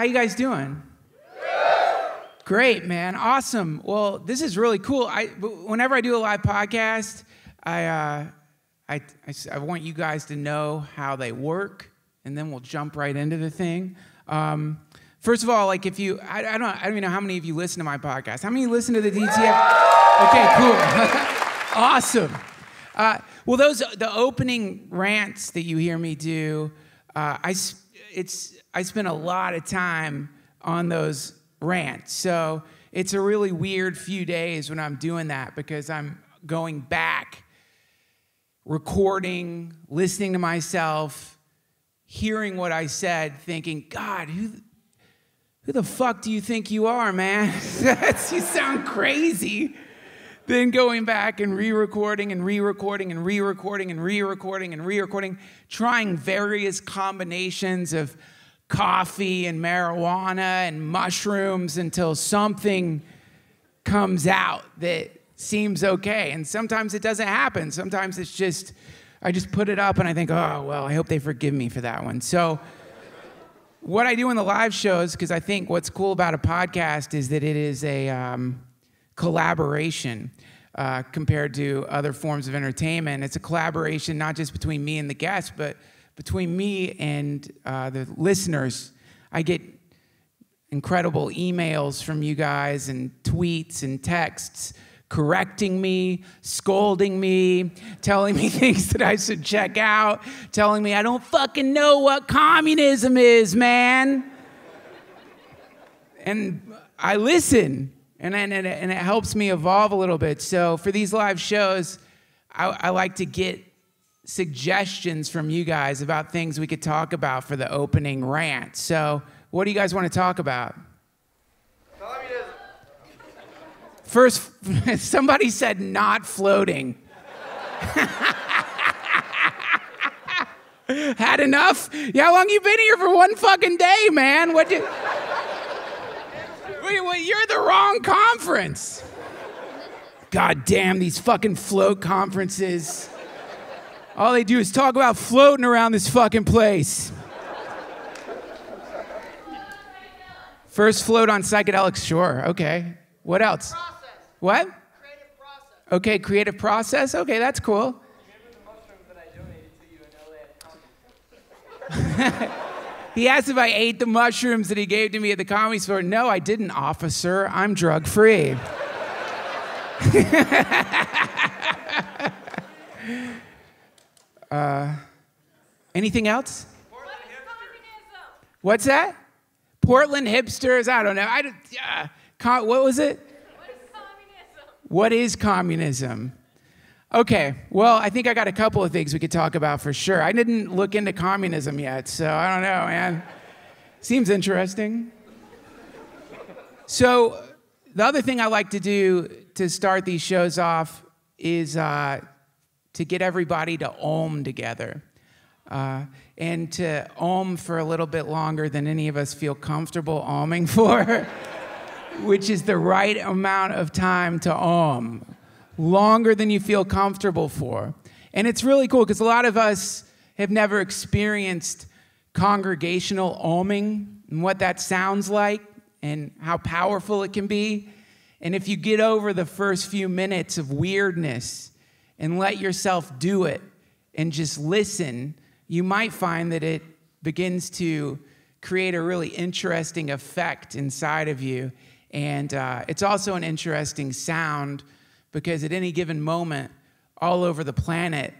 How you guys doing? Great, man. Awesome. Well, this is really cool. I whenever I do a live podcast, I uh, I, I, I want you guys to know how they work, and then we'll jump right into the thing. Um, first of all, like if you, I, I, don't, I don't even know how many of you listen to my podcast. How many listen to the DTF? Okay, cool. awesome. Uh, well, those the opening rants that you hear me do, uh, I it's I spend a lot of time on those rants. So it's a really weird few days when I'm doing that because I'm going back recording, listening to myself, hearing what I said, thinking, God, who, who the fuck do you think you are, man? you sound crazy. Then going back and re recording and re recording and re recording and re recording and re recording, trying various combinations of coffee and marijuana and mushrooms until something comes out that seems okay. And sometimes it doesn't happen. Sometimes it's just, I just put it up and I think, oh, well, I hope they forgive me for that one. So, what I do in the live shows, because I think what's cool about a podcast is that it is a um, collaboration uh, compared to other forms of entertainment. It's a collaboration not just between me and the guests, but between me and uh, the listeners. I get incredible emails from you guys and tweets and texts correcting me, scolding me, telling me things that I should check out, telling me I don't fucking know what communism is, man. and I listen, and, and, and it helps me evolve a little bit. So for these live shows, I, I like to get suggestions from you guys about things we could talk about for the opening rant. So, what do you guys want to talk about? First, somebody said not floating. Had enough? Yeah, how long you been here for one fucking day, man? What you? Wait, wait, you're the wrong conference. God damn these fucking float conferences. All they do is talk about floating around this fucking place. First float on psychedelics, sure. Okay. What else? What? Creative process. Okay, creative process. Okay, that's cool. he asked if I ate the mushrooms that he gave to me at the comedy store. No, I didn't, officer. I'm drug free. uh, anything else? What's that? Portland hipsters? I don't know. I, uh, what was it? What is communism? Okay, well, I think I got a couple of things we could talk about for sure. I didn't look into communism yet, so I don't know, man. Seems interesting. So, the other thing I like to do to start these shows off is uh, to get everybody to om together. Uh, and to om for a little bit longer than any of us feel comfortable oming for which is the right amount of time to om, longer than you feel comfortable for. And it's really cool because a lot of us have never experienced congregational oming and what that sounds like and how powerful it can be. And if you get over the first few minutes of weirdness and let yourself do it and just listen, you might find that it begins to create a really interesting effect inside of you and uh, it's also an interesting sound because at any given moment, all over the planet,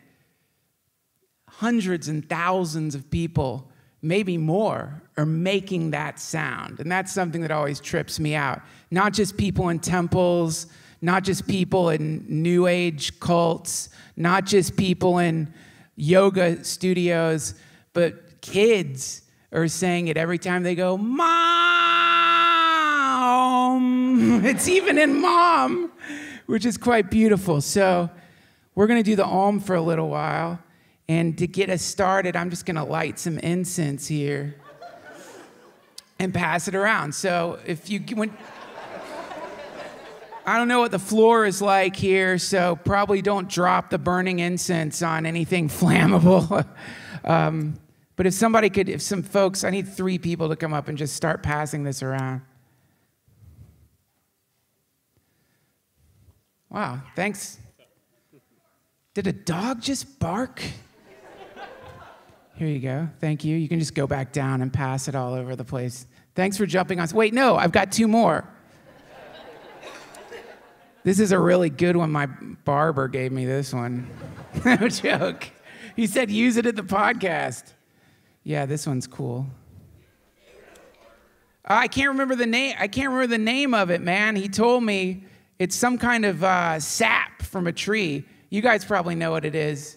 hundreds and thousands of people, maybe more, are making that sound. And that's something that always trips me out. Not just people in temples, not just people in New Age cults, not just people in yoga studios, but kids are saying it every time they go, Mom! It's even in mom, which is quite beautiful. So we're going to do the om for a little while. And to get us started, I'm just going to light some incense here and pass it around. So if you when I don't know what the floor is like here, so probably don't drop the burning incense on anything flammable. um, but if somebody could, if some folks, I need three people to come up and just start passing this around. Wow, thanks. Did a dog just bark? Here you go. Thank you. You can just go back down and pass it all over the place. Thanks for jumping on. Wait, no, I've got two more. This is a really good one. My barber gave me this one. no joke. He said, use it at the podcast. Yeah, this one's cool. I can't remember the name. I can't remember the name of it, man. He told me it's some kind of uh, sap from a tree. You guys probably know what it is.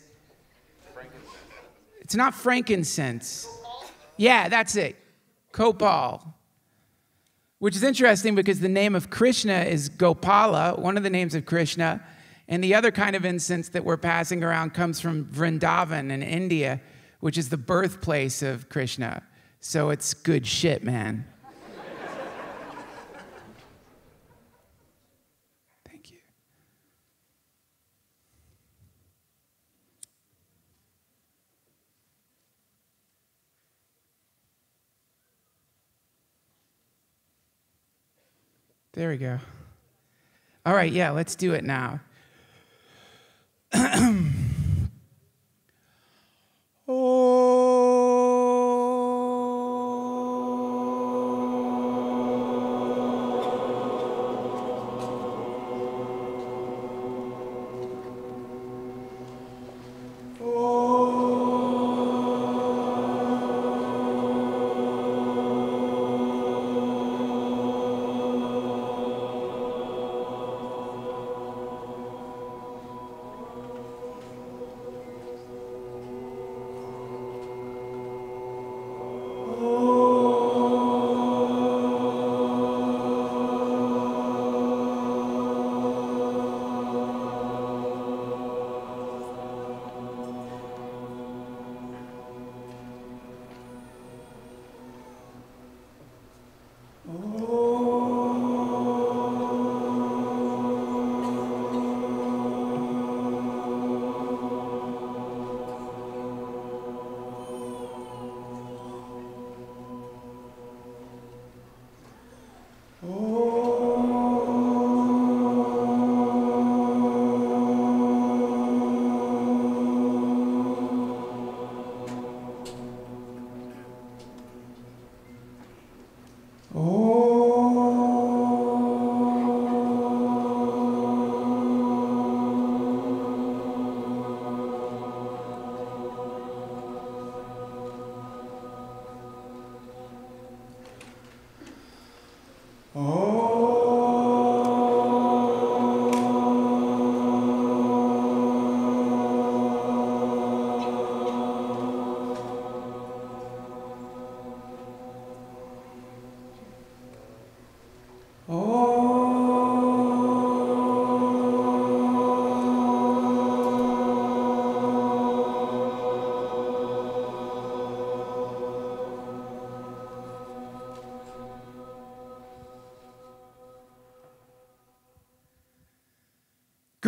It's not frankincense. Yeah, that's it. Copal which is interesting because the name of Krishna is Gopala, one of the names of Krishna. And the other kind of incense that we're passing around comes from Vrindavan in India, which is the birthplace of Krishna. So it's good shit, man. There we go. All right, yeah, let's do it now. Oh.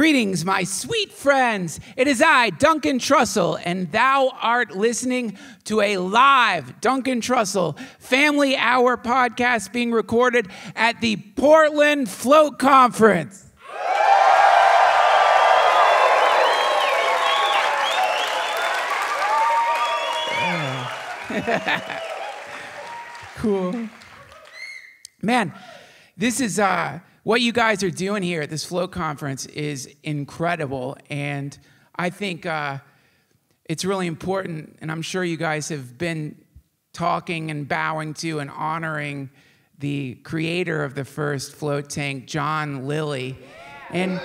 Greetings, my sweet friends. It is I, Duncan Trussell, and thou art listening to a live Duncan Trussell Family Hour podcast being recorded at the Portland Float Conference. cool. Man, this is uh what you guys are doing here at this Float Conference is incredible. And I think uh, it's really important. And I'm sure you guys have been talking and bowing to and honoring the creator of the first float tank, John Lilly. And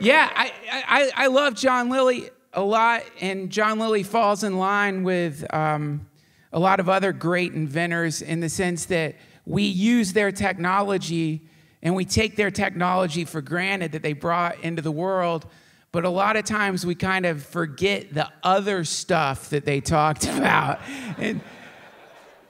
yeah, I, I, I love John Lilly a lot. And John Lilly falls in line with um, a lot of other great inventors in the sense that we use their technology and we take their technology for granted that they brought into the world. But a lot of times we kind of forget the other stuff that they talked about. And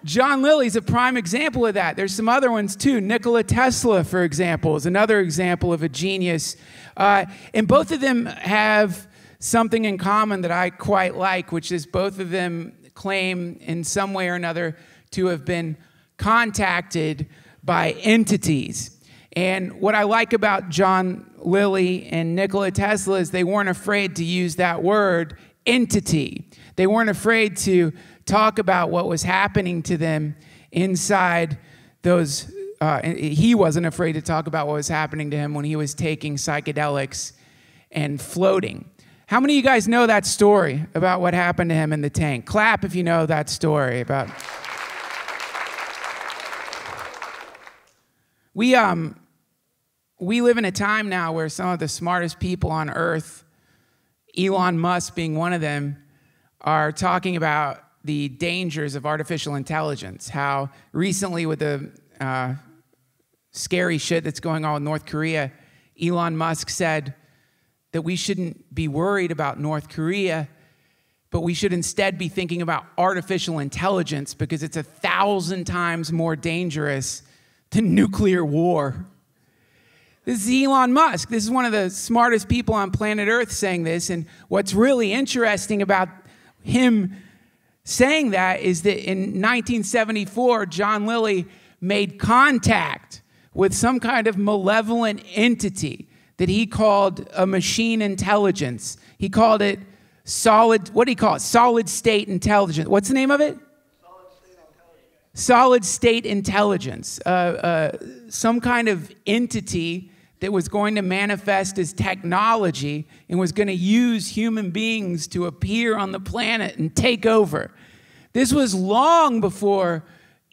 John Lilly's a prime example of that. There's some other ones too. Nikola Tesla, for example, is another example of a genius. Uh, and both of them have something in common that I quite like, which is both of them claim in some way or another to have been contacted by entities. And what I like about John Lilly and Nikola Tesla is they weren't afraid to use that word entity. They weren't afraid to talk about what was happening to them inside those. Uh, he wasn't afraid to talk about what was happening to him when he was taking psychedelics and floating. How many of you guys know that story about what happened to him in the tank? Clap if you know that story about. We, um, we live in a time now where some of the smartest people on earth, Elon Musk being one of them, are talking about the dangers of artificial intelligence. How recently, with the uh, scary shit that's going on with North Korea, Elon Musk said that we shouldn't be worried about North Korea, but we should instead be thinking about artificial intelligence because it's a thousand times more dangerous than nuclear war. This is Elon Musk. This is one of the smartest people on planet Earth saying this. And what's really interesting about him saying that is that in 1974, John Lilly made contact with some kind of malevolent entity that he called a machine intelligence. He called it solid, what do you call it? Solid state intelligence. What's the name of it? Solid state intelligence. Uh, uh, some kind of entity that was going to manifest as technology and was going to use human beings to appear on the planet and take over. This was long before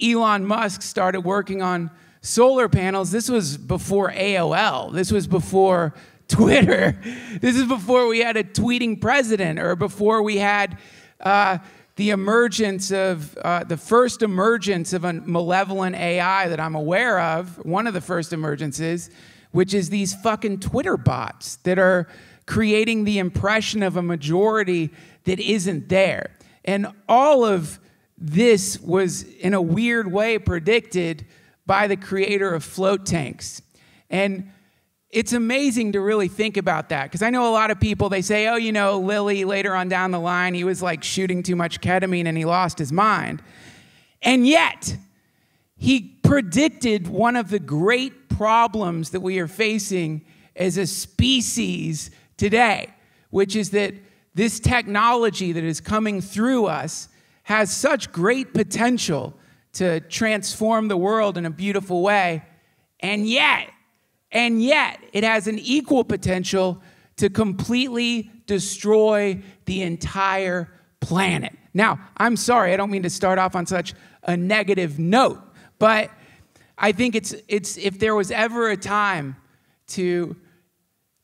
Elon Musk started working on solar panels. This was before AOL. This was before Twitter. This is before we had a tweeting president or before we had uh, the emergence of uh, the first emergence of a malevolent AI that I'm aware of, one of the first emergences which is these fucking Twitter bots that are creating the impression of a majority that isn't there. And all of this was, in a weird way, predicted by the creator of float tanks. And it's amazing to really think about that because I know a lot of people, they say, oh, you know, Lilly later on down the line, he was like shooting too much ketamine and he lost his mind. And yet, he predicted one of the great problems that we are facing as a species today, which is that this technology that is coming through us has such great potential to transform the world in a beautiful way. And yet, and yet, it has an equal potential to completely destroy the entire planet. Now, I'm sorry, I don't mean to start off on such a negative note, but I think it's, it's if there was ever a time to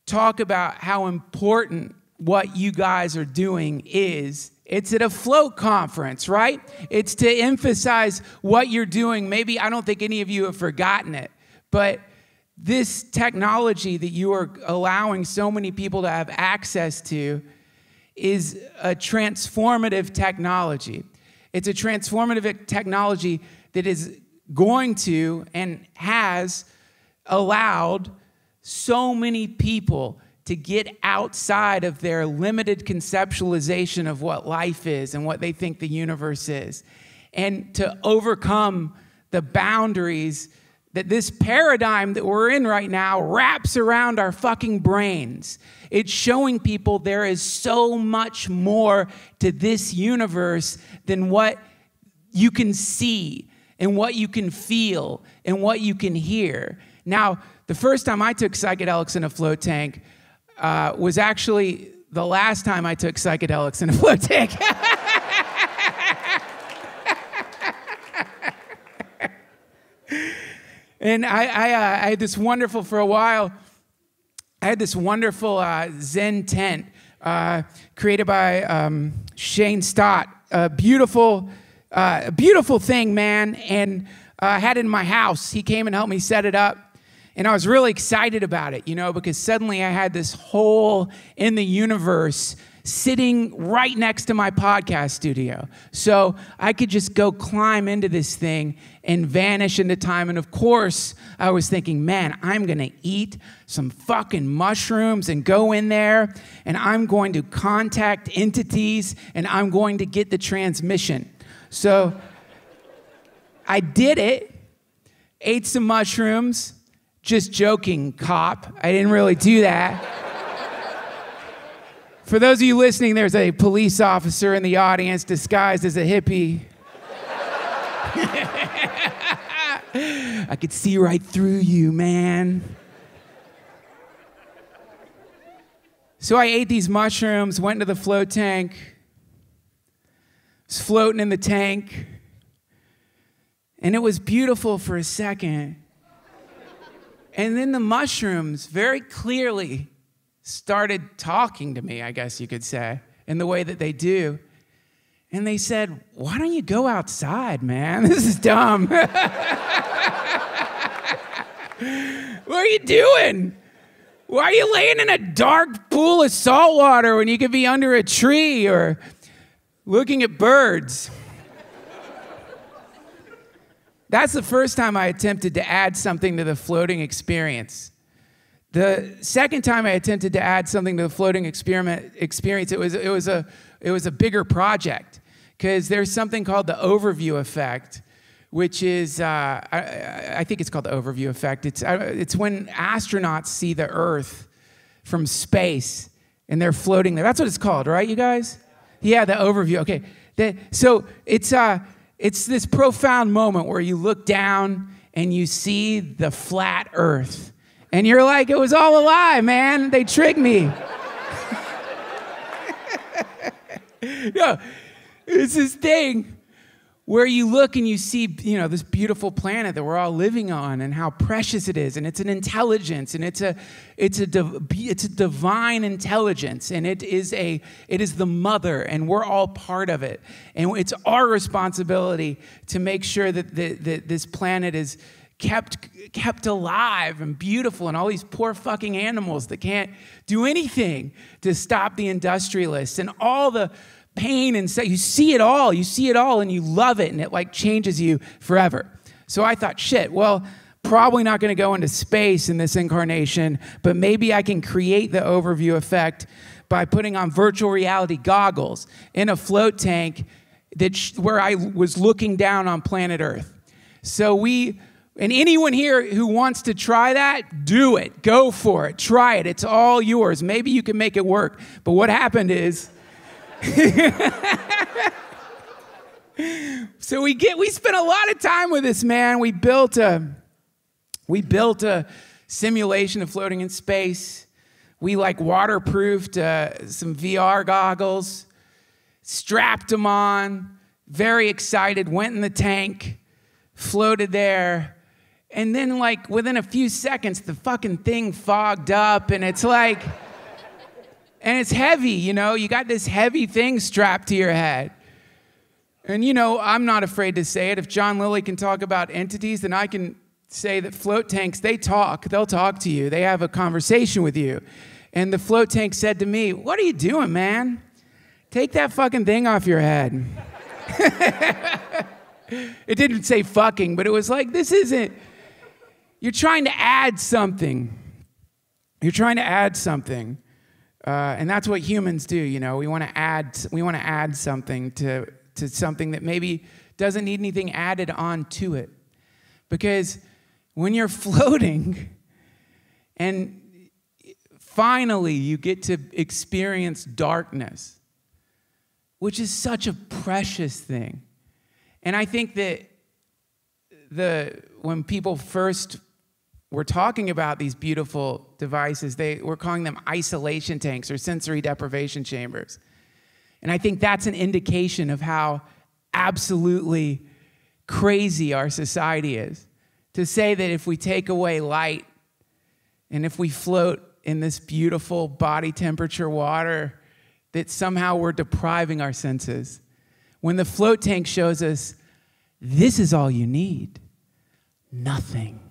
talk about how important what you guys are doing is, it's at a float conference, right? It's to emphasize what you're doing. Maybe I don't think any of you have forgotten it, but this technology that you are allowing so many people to have access to is a transformative technology. It's a transformative technology that is going to and has allowed so many people to get outside of their limited conceptualization of what life is and what they think the universe is, and to overcome the boundaries that this paradigm that we're in right now wraps around our fucking brains. It's showing people there is so much more to this universe than what you can see and what you can feel and what you can hear. Now, the first time I took psychedelics in a float tank uh, was actually the last time I took psychedelics in a float tank. and I, I, uh, I, had this wonderful, for a while, I had this wonderful uh, Zen tent uh, created by um, Shane Stott, a beautiful uh, a beautiful thing, man. And uh, I had it in my house. He came and helped me set it up. And I was really excited about it, you know, because suddenly I had this hole in the universe sitting right next to my podcast studio. So I could just go climb into this thing and vanish into time. And of course, I was thinking, man, I'm gonna eat some fucking mushrooms and go in there and I'm going to contact entities and I'm going to get the transmission. So I did it, ate some mushrooms, just joking, cop. I didn't really do that. For those of you listening, there's a police officer in the audience disguised as a hippie. I could see right through you, man. So I ate these mushrooms, went into the float tank, floating in the tank, and it was beautiful for a second. And then the mushrooms very clearly started talking to me, I guess you could say, in the way that they do. And they said, Why don't you go outside, man? This is dumb. what are you doing? Why are you laying in a dark pool of salt water when you could be under a tree or looking at birds? That's the first time I attempted to add something to the floating experience. The second time I attempted to add something to the floating experiment experience, it was, it was, a, it was a bigger project because there's something called the overview effect, which is, uh, I, I, think it's called the overview effect. It's, it's when astronauts see the Earth from space and they're floating there. That's what it's called, right, you guys? Yeah, the overview. Okay. The, so it's, uh, it's this profound moment where you look down and you see the flat earth. And you're like, it was all a lie, man. They tricked me. yeah, it's this thing where you look and you see, you know, this beautiful planet that we're all living on and how precious it is and it's an intelligence and it's a it's a it's a divine intelligence and it is a it is the mother and we're all part of it. And it's our responsibility to make sure that, that, that this planet is kept kept alive and beautiful and all these poor fucking animals that can't do anything to stop the industrialists and all the pain and so you see it all you see it all and you love it and it like changes you forever so i thought shit well probably not going to go into space in this incarnation but maybe i can create the overview effect by putting on virtual reality goggles in a float tank that sh- where i was looking down on planet earth so we and anyone here who wants to try that, do it. Go for it. Try it. It's all yours. Maybe you can make it work. But what happened is so we get we spent a lot of time with this man. We built a we built a simulation of floating in space. We like waterproofed uh, some VR goggles, strapped them on, very excited, went in the tank, floated there. And then, like, within a few seconds, the fucking thing fogged up, and it's like, and it's heavy, you know, you got this heavy thing strapped to your head. And you know, I'm not afraid to say it. If John Lilly can talk about entities, then I can say that float tanks, they talk. They'll talk to you, they have a conversation with you. And the float tank said to me, What are you doing, man? Take that fucking thing off your head. it didn't say fucking, but it was like, This isn't, you're trying to add something. You're trying to add something. Uh, and that's what humans do, you know. We want to add, we want to add something to, to something that maybe doesn't need anything added on to it. Because when you're floating and finally you get to experience darkness, which is such a precious thing. And I think that the when people first we're talking about these beautiful devices. They, we're calling them isolation tanks or sensory deprivation chambers. And I think that's an indication of how absolutely crazy our society is. To say that if we take away light and if we float in this beautiful body temperature water, that somehow we're depriving our senses. When the float tank shows us this is all you need, nothing.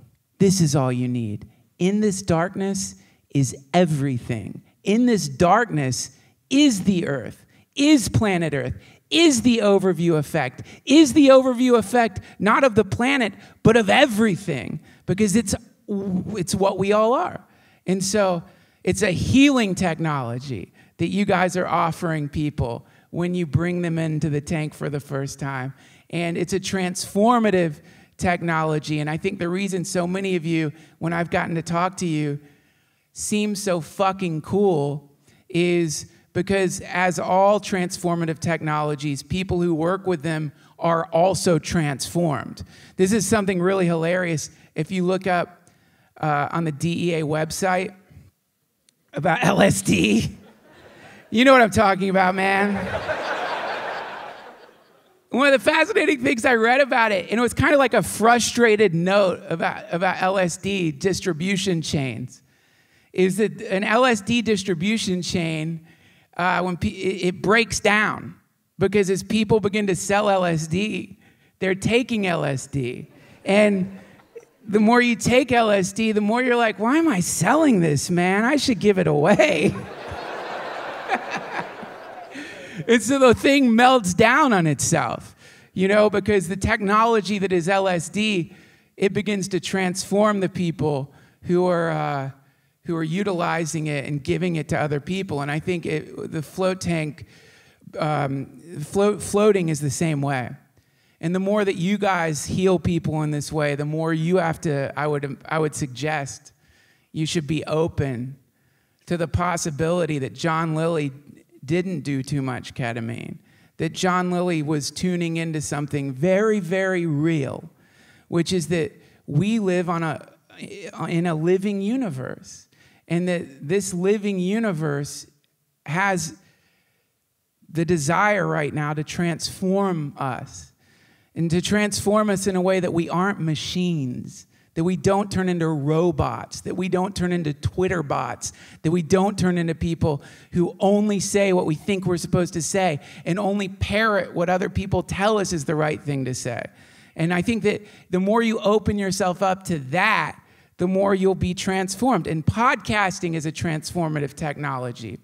This is all you need. In this darkness is everything. In this darkness is the earth, is planet earth, is the overview effect, is the overview effect not of the planet, but of everything, because it's, it's what we all are. And so it's a healing technology that you guys are offering people when you bring them into the tank for the first time. And it's a transformative technology. And I think the reason so many of you, when I've gotten to talk to you, seem so fucking cool is because, as all transformative technologies, people who work with them are also transformed. This is something really hilarious. If you look up uh, on the DEA website about LSD, you know what I'm talking about, man. One of the fascinating things I read about it, and it was kind of like a frustrated note about, about LSD distribution chains, is that an LSD distribution chain, uh, when pe- it breaks down, because as people begin to sell LSD, they're taking LSD. And the more you take LSD, the more you're like, why am I selling this, man? I should give it away. and so the thing melts down on itself, you know, because the technology that is LSD, it begins to transform the people who are, uh, who are utilizing it and giving it to other people. And I think it, the float tank, um, float, floating is the same way. And the more that you guys heal people in this way, the more you have to, I would, I would suggest, you should be open to the possibility that John Lilly didn't do too much ketamine, that John Lilly was tuning into something very, very real, which is that we live on a, in a living universe, and that this living universe has the desire right now to transform us and to transform us in a way that we aren't machines that we don't turn into robots, that we don't turn into Twitter bots, that we don't turn into people who only say what we think we're supposed to say and only parrot what other people tell us is the right thing to say. And I think that the more you open yourself up to that, the more you'll be transformed. And podcasting is a transformative technology.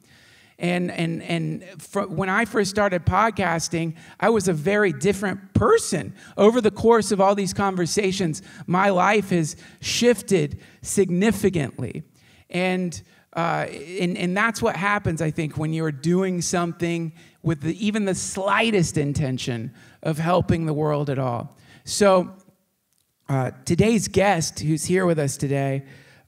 And, and, and when I first started podcasting, I was a very different person. Over the course of all these conversations, my life has shifted significantly. And, uh, and, and that's what happens, I think, when you're doing something with the, even the slightest intention of helping the world at all. So, uh, today's guest, who's here with us today,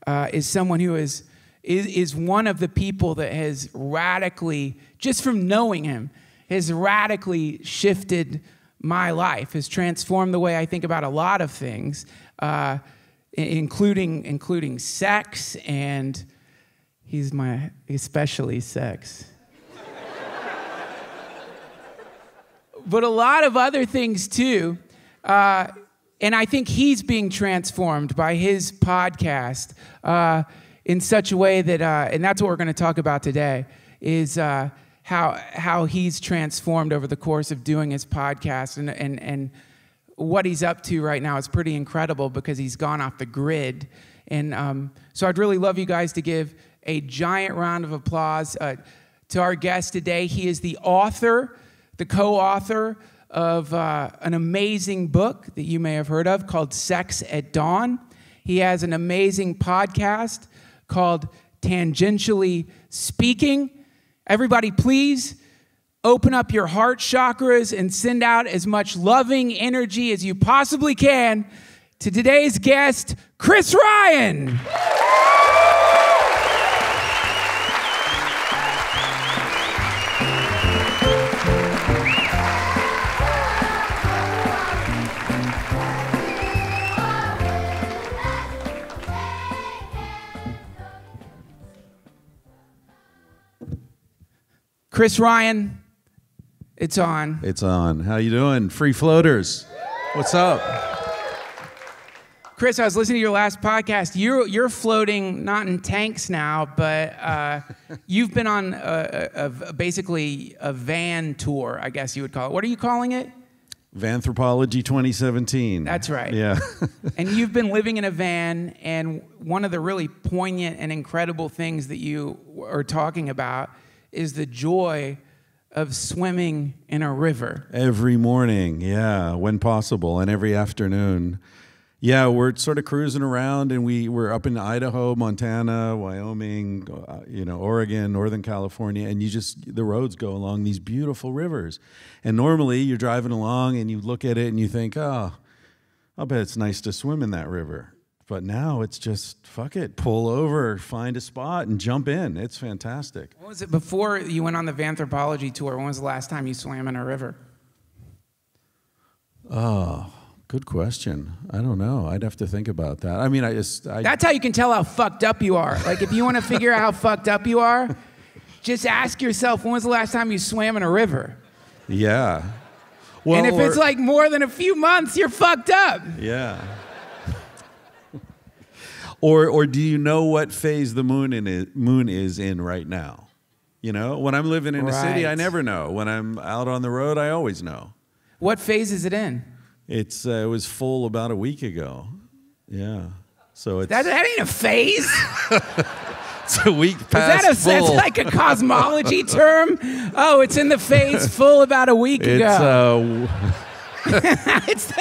uh, is someone who is is, is one of the people that has radically, just from knowing him, has radically shifted my life, has transformed the way I think about a lot of things, uh, including, including sex, and he's my, especially sex. but a lot of other things too. Uh, and I think he's being transformed by his podcast. Uh, in such a way that, uh, and that's what we're going to talk about today, is uh, how, how he's transformed over the course of doing his podcast. And, and, and what he's up to right now is pretty incredible because he's gone off the grid. And um, so I'd really love you guys to give a giant round of applause uh, to our guest today. He is the author, the co author of uh, an amazing book that you may have heard of called Sex at Dawn. He has an amazing podcast called Tangentially Speaking. Everybody, please open up your heart chakras and send out as much loving energy as you possibly can to today's guest, Chris Ryan. Chris Ryan, it's on. It's on. How you doing? Free floaters. What's up? Chris, I was listening to your last podcast. You're, you're floating not in tanks now, but uh, you've been on a, a, a, basically a van tour, I guess you would call it. What are you calling it? Vanthropology 2017. That's right. Yeah. and you've been living in a van, and one of the really poignant and incredible things that you are talking about is the joy of swimming in a river. Every morning, yeah, when possible, and every afternoon. Yeah, we're sort of cruising around, and we we're up in Idaho, Montana, Wyoming, uh, you know, Oregon, Northern California, and you just the roads go along these beautiful rivers. And normally, you're driving along, and you look at it, and you think, oh, I'll bet it's nice to swim in that river. But now it's just fuck it, pull over, find a spot, and jump in. It's fantastic. What was it before you went on the Vanthropology tour? When was the last time you swam in a river? Oh, good question. I don't know. I'd have to think about that. I mean, I just I, That's how you can tell how fucked up you are. Like, if you want to figure out how fucked up you are, just ask yourself when was the last time you swam in a river? yeah. Well, and if it's like more than a few months, you're fucked up. yeah. Or or do you know what phase the moon in is, moon is in right now? You know, when I'm living in a city, I never know. When I'm out on the road, I always know. What phase is it in? It's uh, it was full about a week ago. Yeah. So it's That, that ain't a phase. it's a week past. Is that a, full. that's like a cosmology term? Oh, it's in the phase full about a week it's ago. uh, It's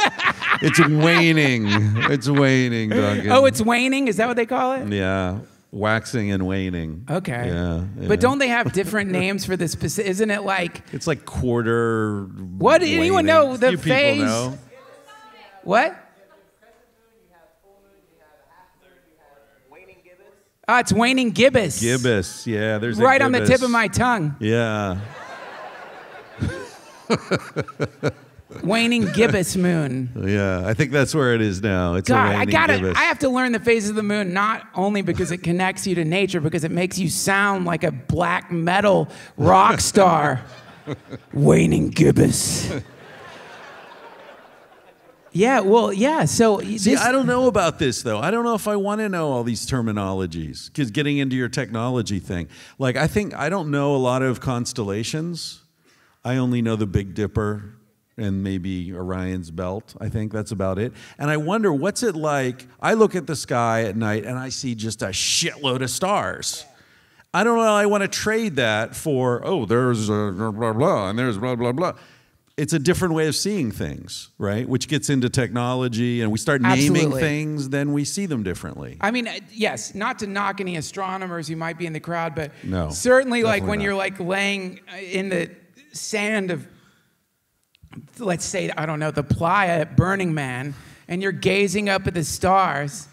it's waning. It's waning, Duncan. oh, it's waning. Is that what they call it? yeah, waxing and waning. Okay. Yeah. yeah. But don't they have different names for this? specific? Isn't it like It's like quarter. What? Anyone know the you phase? People know. what? Ah, it's waning gibbous. Gibbous. Yeah, there's a Right on the tip of my tongue. Yeah. Waning gibbous moon. Yeah. I think that's where it is now. It's God, I gotta. I have to learn the phase of the moon not only because it connects you to nature, because it makes you sound like a black metal rock star. Waning gibbous. Yeah, well, yeah. So See, I don't know about this though. I don't know if I want to know all these terminologies because getting into your technology thing. Like, I think I don't know a lot of constellations. I only know the Big Dipper and maybe Orion's Belt. I think that's about it. And I wonder what's it like. I look at the sky at night and I see just a shitload of stars. I don't know. I want to trade that for oh, there's uh, blah blah blah and there's blah blah blah. It's a different way of seeing things, right? Which gets into technology, and we start naming Absolutely. things, then we see them differently. I mean, yes, not to knock any astronomers who might be in the crowd, but No, certainly like when not. you're like laying uh, in the sand of, let's say, I don't know, the playa at Burning Man, and you're gazing up at the stars,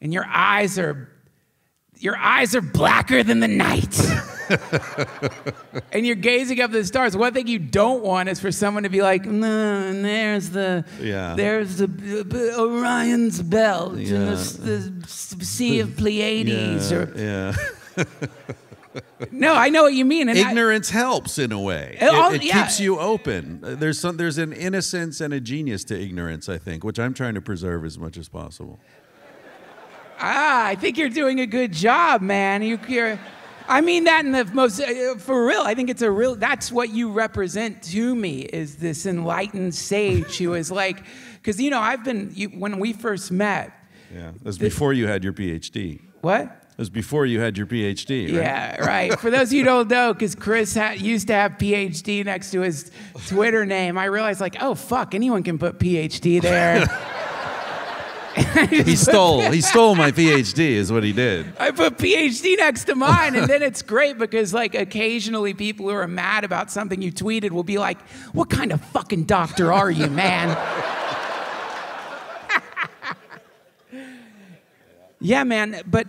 and your eyes are, your eyes are blacker than the night. and you're gazing up at the stars. One thing you don't want is for someone to be like, no, there's the, Yeah. there's the b- Orion's belt and the, the Sea of Pleiades. yeah, Or, yeah. no, I know what you mean. And I- Ignorance helps in a way. It, oh, it yeah. keeps you open. Uh, There's some. There's an innocence and a genius to ignorance. I think, which I'm trying to preserve as much as possible. ah, I think you're doing a good job, man. You, you're, I mean that in the most, uh, for real. I think it's a real, that's what you represent to me is this enlightened sage who is like, because, you know, I've been, you, when we first met, Yeah, that's before you had your PhD. what? It was before you had your PhD. Right? Yeah, right. For those of you who don't know, because Chris ha- used to have PhD next to his Twitter name, I realized like, oh fuck, anyone can put PhD there. He stole. He stole my PhD. Is what he did. I put PhD next to mine, and then it's great because like occasionally people who are mad about something you tweeted will be like, "What kind of fucking doctor are you, man?" yeah, man. But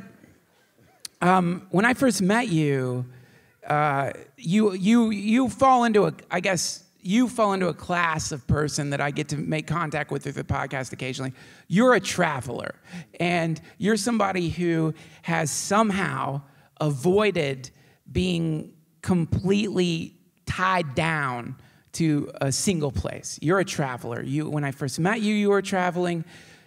um, when I first met you, uh, you you you fall into a I guess you fall into a class of person that I get to make contact with through the podcast occasionally. You're a traveler, and you're somebody who has somehow avoided being completely tied down to a single place. You're a traveler. You when I first met you, you were traveling.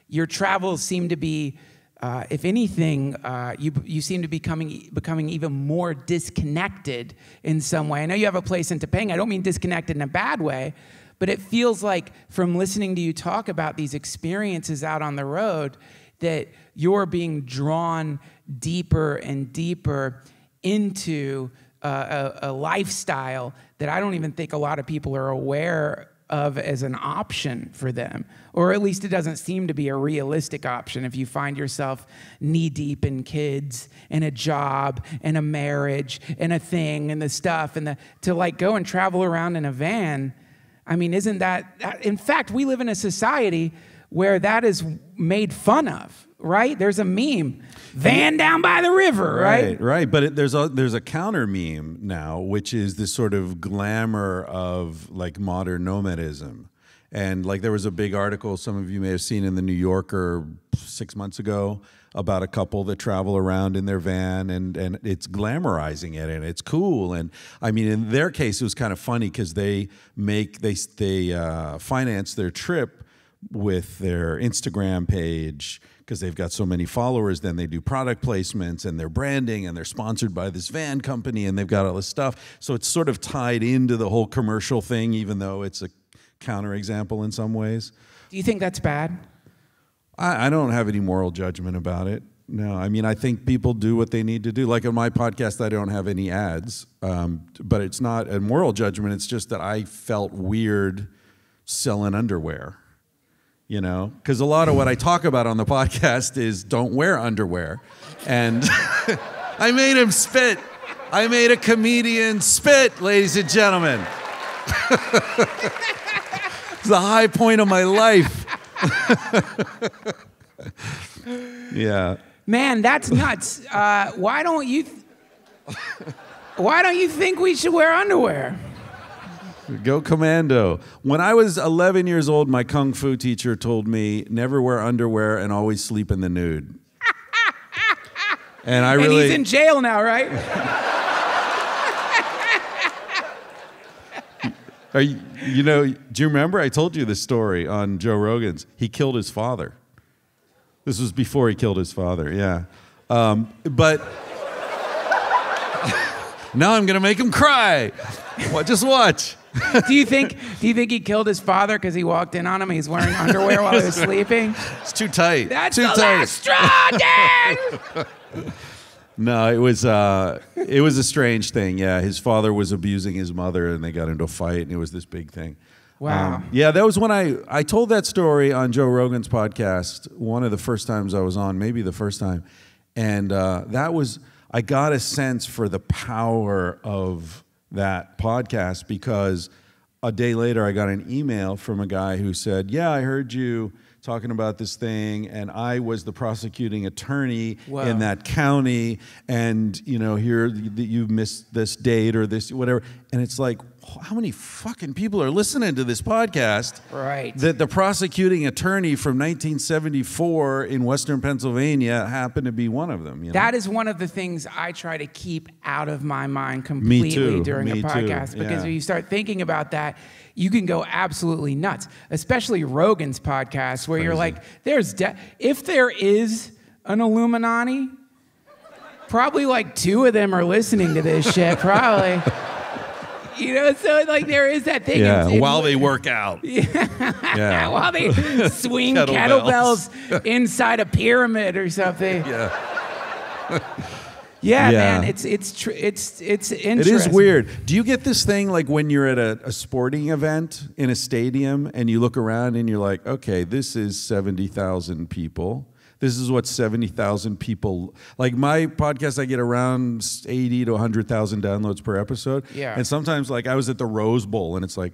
Your travels seem to be uh, if anything, uh, you, you seem to be becoming, becoming even more disconnected in some way. I know you have a place in Topanga. I don't mean disconnected in a bad way, but it feels like from listening to you talk about these experiences out on the road that you're being drawn deeper and deeper into a, a, a lifestyle that I don't even think a lot of people are aware of as an option for them, or at least it doesn't seem to be a realistic option if you find yourself knee deep in kids and a job and a marriage and a thing and the stuff and the to like go and travel around in a van. I mean, isn't that, in fact, we live in a society where that is made fun of, right? There's a meme, van down by the river, right? Right, right. But it, there's a there's a counter meme now, which is this sort of glamour of like modern nomadism. And like there was a big article some of you may have seen in the New Yorker six months ago about a couple that travel around in their van and and it's glamorizing it and it's cool. And I mean, in their case, it was kind of funny because they make they they uh, finance their trip with their Instagram page because they've got so many followers. Then they do product placements and their branding, and they're sponsored by this van company, and they've got all this stuff. So it's sort of tied into the whole commercial thing, even though it's a counterexample in some ways. Do you think that's bad? I, I don't have any moral judgment about it. No, I mean, I think people do what they need to do. Like on my podcast, I don't have any ads, um, but it's not a moral judgment. It's just that I felt weird selling underwear you know because a lot of what i talk about on the podcast is don't wear underwear and i made him spit i made a comedian spit ladies and gentlemen it's the high point of my life yeah Man, that's nuts. Uh, why don't you? Th- why don't you think we should wear underwear? Go commando. When I was 11 years old, my kung fu teacher told me never wear underwear and always sleep in the nude. and I really. And he's in jail now, right? Are you, you know, do you remember? I told you this story on Joe Rogan's. He killed his father. This was before he killed his father, yeah. Um, but now I'm going to make him cry. Well, just watch. do you think? Do you think he killed his father because he walked in on him? He's wearing underwear while he was sleeping. It's too tight. That's too the tight. last straw, Dan. No, it was uh, it was a strange thing. Yeah, his father was abusing his mother, and they got into a fight, and it was this big thing. Wow. Um, yeah, that was when I I told that story on Joe Rogan's podcast. One of the first times I was on, maybe the first time, and uh, that was I got a sense for the power of that podcast because a day later I got an email from a guy who said, "Yeah, I heard you." talking about this thing and I was the prosecuting attorney Wow. in that county and you know here that you missed this date or this whatever and it's like how many fucking people are listening to this podcast Right. that the prosecuting attorney from 1974 in western Pennsylvania happened to be one of them you know? That is one of the things I try to keep out of my mind completely too. during a podcast because when you start thinking about that, you can go absolutely nuts. Especially Rogan's podcast, where you're like, "There's de- if there is an Illuminati, probably like two of them are listening to this shit, probably." You know, so like there is that thing. yeah in- in- while they work out yeah while they swing Kettlebells. kettlebells inside a pyramid or something. yeah Yeah, Yeah. man, it's it's tr- it's it's It interesting. is weird. Do you get this thing like when you're at a, a sporting event in a stadium and you look around and you're like, okay, this is 70,000 people. This is what 70,000 people like my podcast I get around 80 to 100,000 downloads per episode. Yeah. And sometimes like I was at the Rose Bowl and it's like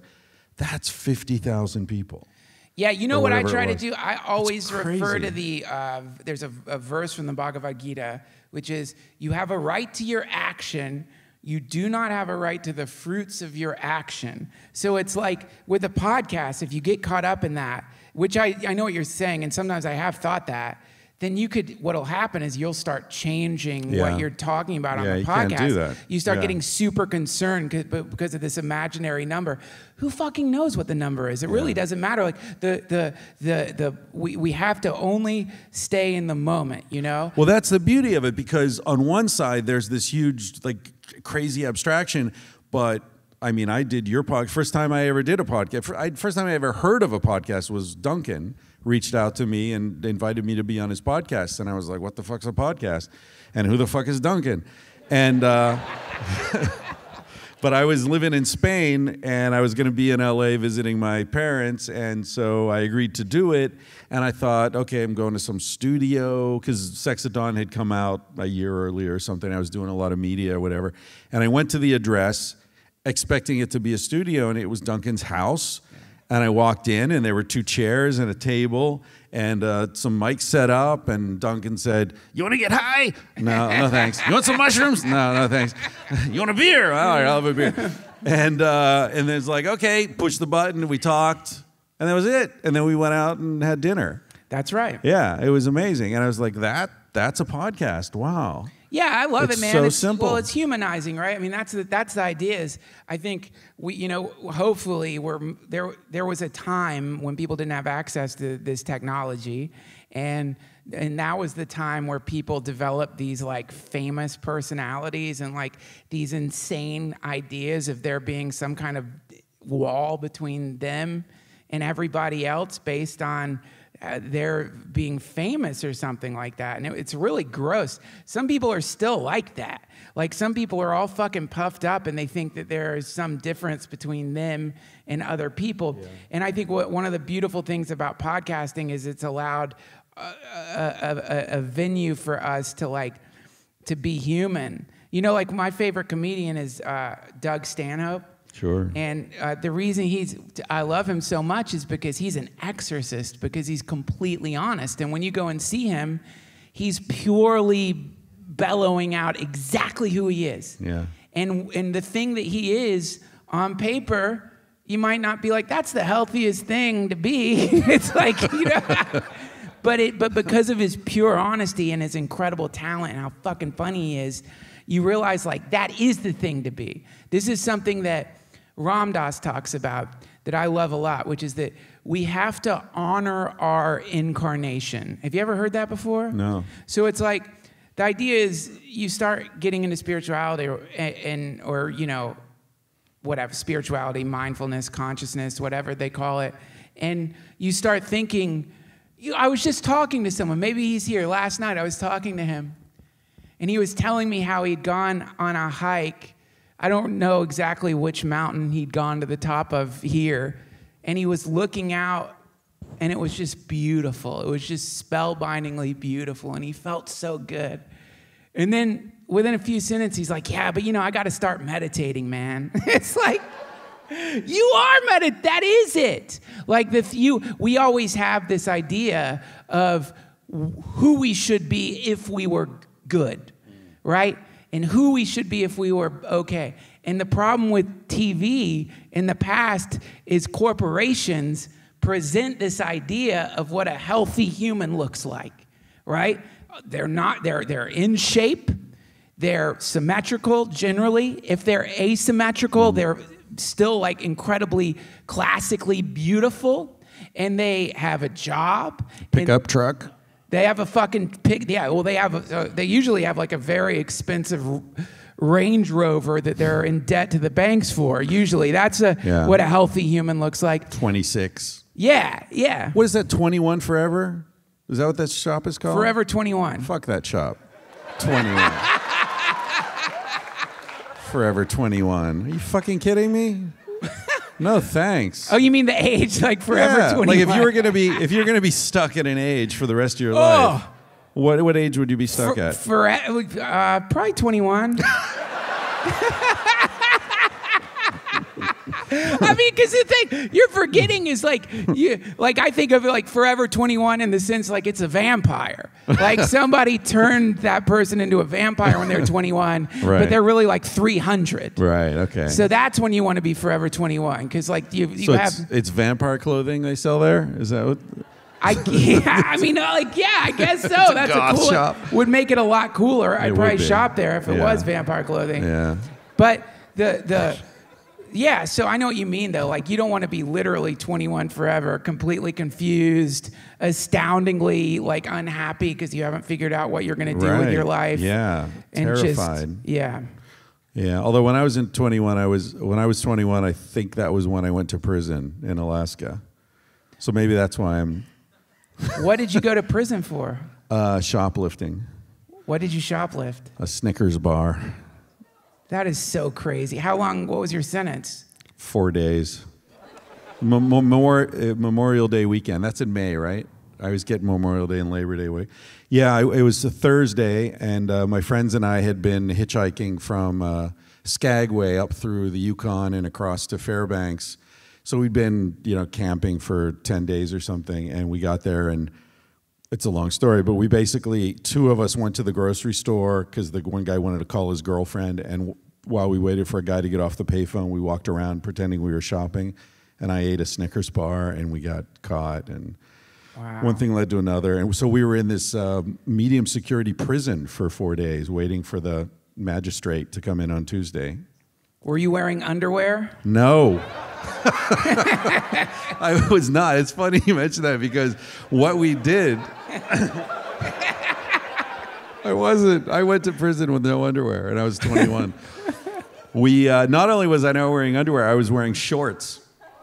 that's 50,000 people. Yeah, you know what I try to do? I always refer to the uh, there's a, a verse from the Bhagavad Gita, which is you have a right to your action. You do not have a right to the fruits of your action. So it's like with a podcast, if you get caught up in that, which I, I know what you're saying, and sometimes I have thought that, then you could, what'll happen is you'll start changing Yeah. what you're talking about on Yeah, the you podcast. can't do that. You start Yeah. getting super concerned because of this imaginary number. Who fucking knows what the number is? It really doesn't matter. Like the the the the we, we have to only stay in the moment, you know? Well, that's the beauty of it because on one side there's this huge, like, crazy abstraction, but I mean, I did your podcast. First time I ever did a podcast. first time I ever heard of a podcast was Duncan reached out to me and invited me to be on his podcast, and I was like, "What the fuck's a podcast?" And who the fuck is Duncan? And uh, but I was living in Spain and I was going to be in LA visiting my parents, and so I agreed to do it. And I thought, okay, I'm going to some studio because Sex at Dawn had come out a year earlier or something. I was doing a lot of media or whatever, and I went to the address expecting it to be a studio, and it was Duncan's house. And I walked in, and there were two chairs and a table and uh, some mics set up. And Duncan said, "You want to get high? No, no thanks. You want some mushrooms? No, no thanks. You want a beer? All right, I'll have a beer." And uh, and then it's like, okay, push the button. We talked, and that was it. And then we went out and had dinner. That's right. Yeah, it was amazing. And I was like, that that's a podcast. Wow. Yeah, I love It's it, man. so it's, simple. Well, it's humanizing, right? I mean, that's the, that's the idea. Is I think we, you know, hopefully, we're there. There was a time when people didn't have access to this technology, and and that was the time where people developed these like famous personalities and like these insane ideas of there being some kind of wall between them and everybody else based on uh, their being famous or something like that. And it, it's really gross. Some people are still like that. Like some people are all fucking puffed up and they think that there is some difference between them and other people. And I think what one of the beautiful things about podcasting is it's allowed a, a, a, a venue for us to like to be human. You know, like my favorite comedian is uh, Doug Stanhope. Sure. And uh, the reason he's I love him so much is because he's an exorcist because he's completely honest. And when you go and see him, he's purely bellowing out exactly who he is. Yeah. And and the thing that he is on paper, you might not be like that's the healthiest thing to be. it's like, you know, but it but because of his pure honesty and his incredible talent and how fucking funny he is, you realize like that is the thing to be. This is something that Ram Dass talks about that I love a lot, which is that we have to honor our incarnation. Have you ever heard that before? No. So it's like the idea is you start getting into spirituality or, and or you know whatever spirituality, mindfulness, consciousness, whatever they call it, and you start thinking. I was just talking to someone. Maybe he's here. Last night I was talking to him, and he was telling me how he'd gone on a hike. I don't know exactly which mountain he'd gone to the top of here, and he was looking out and it was just beautiful. It was just spellbindingly beautiful, and he felt so good. And then within a few sentences, he's like, "Yeah, but you know, I got to start meditating, man." it's like you are medit. That is it. Like the you, we always have this idea of who we should be if we were good, right? And who we should be if we were okay. And the problem with TV in the past is corporations present this idea of what a healthy human looks like, right? They're not, they're, they're in shape, they're symmetrical generally. If they're asymmetrical, they're still like incredibly classically beautiful, and they have a job. Pickup truck. They have a fucking pig. Yeah, well, they have. A, uh, they usually have like a very expensive Range Rover that they're in debt to the banks for. Usually, that's a Yeah. what a healthy human looks like. 26. Yeah, yeah. What is that, 21 Forever? Is that what that shop is called? Forever 21. Fuck that shop. 21. Forever 21. Are you fucking kidding me? No, thanks. Oh, you mean the age like Forever Yeah, 21? Like if you were gonna be if you're gonna be stuck at an age for the rest of your Oh. life, what what age would you be stuck for, at? for uh, probably 21. I mean, because the thing you're forgetting is like, you, like I think of it like Forever 21 in the sense like it's a vampire. Like somebody turned that person into a vampire when they're 21, Right. but they're really like 300. right. Okay. So that's when you want to be Forever 21 because like you, you So have. it's, it's vampire clothing they sell there. Is that what? I, yeah, I mean, uh, like, yeah, I guess so. That's goth a cool. shop. Would make it a lot cooler. I'd probably shop there if it Yeah. was vampire clothing. Yeah. But the the yeah, so I know what you mean though. Like you don't want to be literally 21 forever, completely confused, astoundingly like unhappy because you haven't figured out what you're going to do with your life. Yeah. And Terrified. Just, yeah. Yeah. Although when I was in 21, I was when I was 21, I think that was when I went to prison in Alaska. So maybe that's why I'm What did you go to prison for? uh, shoplifting What did you shoplift? a Snickers bar. That is so crazy. How long? What was your sentence? Four days. Memorial, uh, Memorial Day weekend. That's in May, right? I always get Memorial Day and Labor Day week. Yeah, it was a Thursday, and uh, my friends and I had been hitchhiking from uh, Skagway up through the Yukon and across to Fairbanks. So we'd been, you know, camping for 10 days or something, and we got there, and it's a long story, but we basically, two of us went to the grocery store because the one guy wanted to call his girlfriend, and while we waited for a guy to get off the payphone, we walked around pretending we were shopping, and I ate a Snickers bar, and we got caught, and Wow. one thing led to another, and so we were in this uh, medium security prison for four days, waiting for the magistrate to come in on Tuesday. Were you wearing underwear? No. I was not. It's funny you mentioned that because what we did. I wasn't. I went to prison with no underwear, and I was 21. we uh, not only was I not wearing underwear, I was wearing shorts.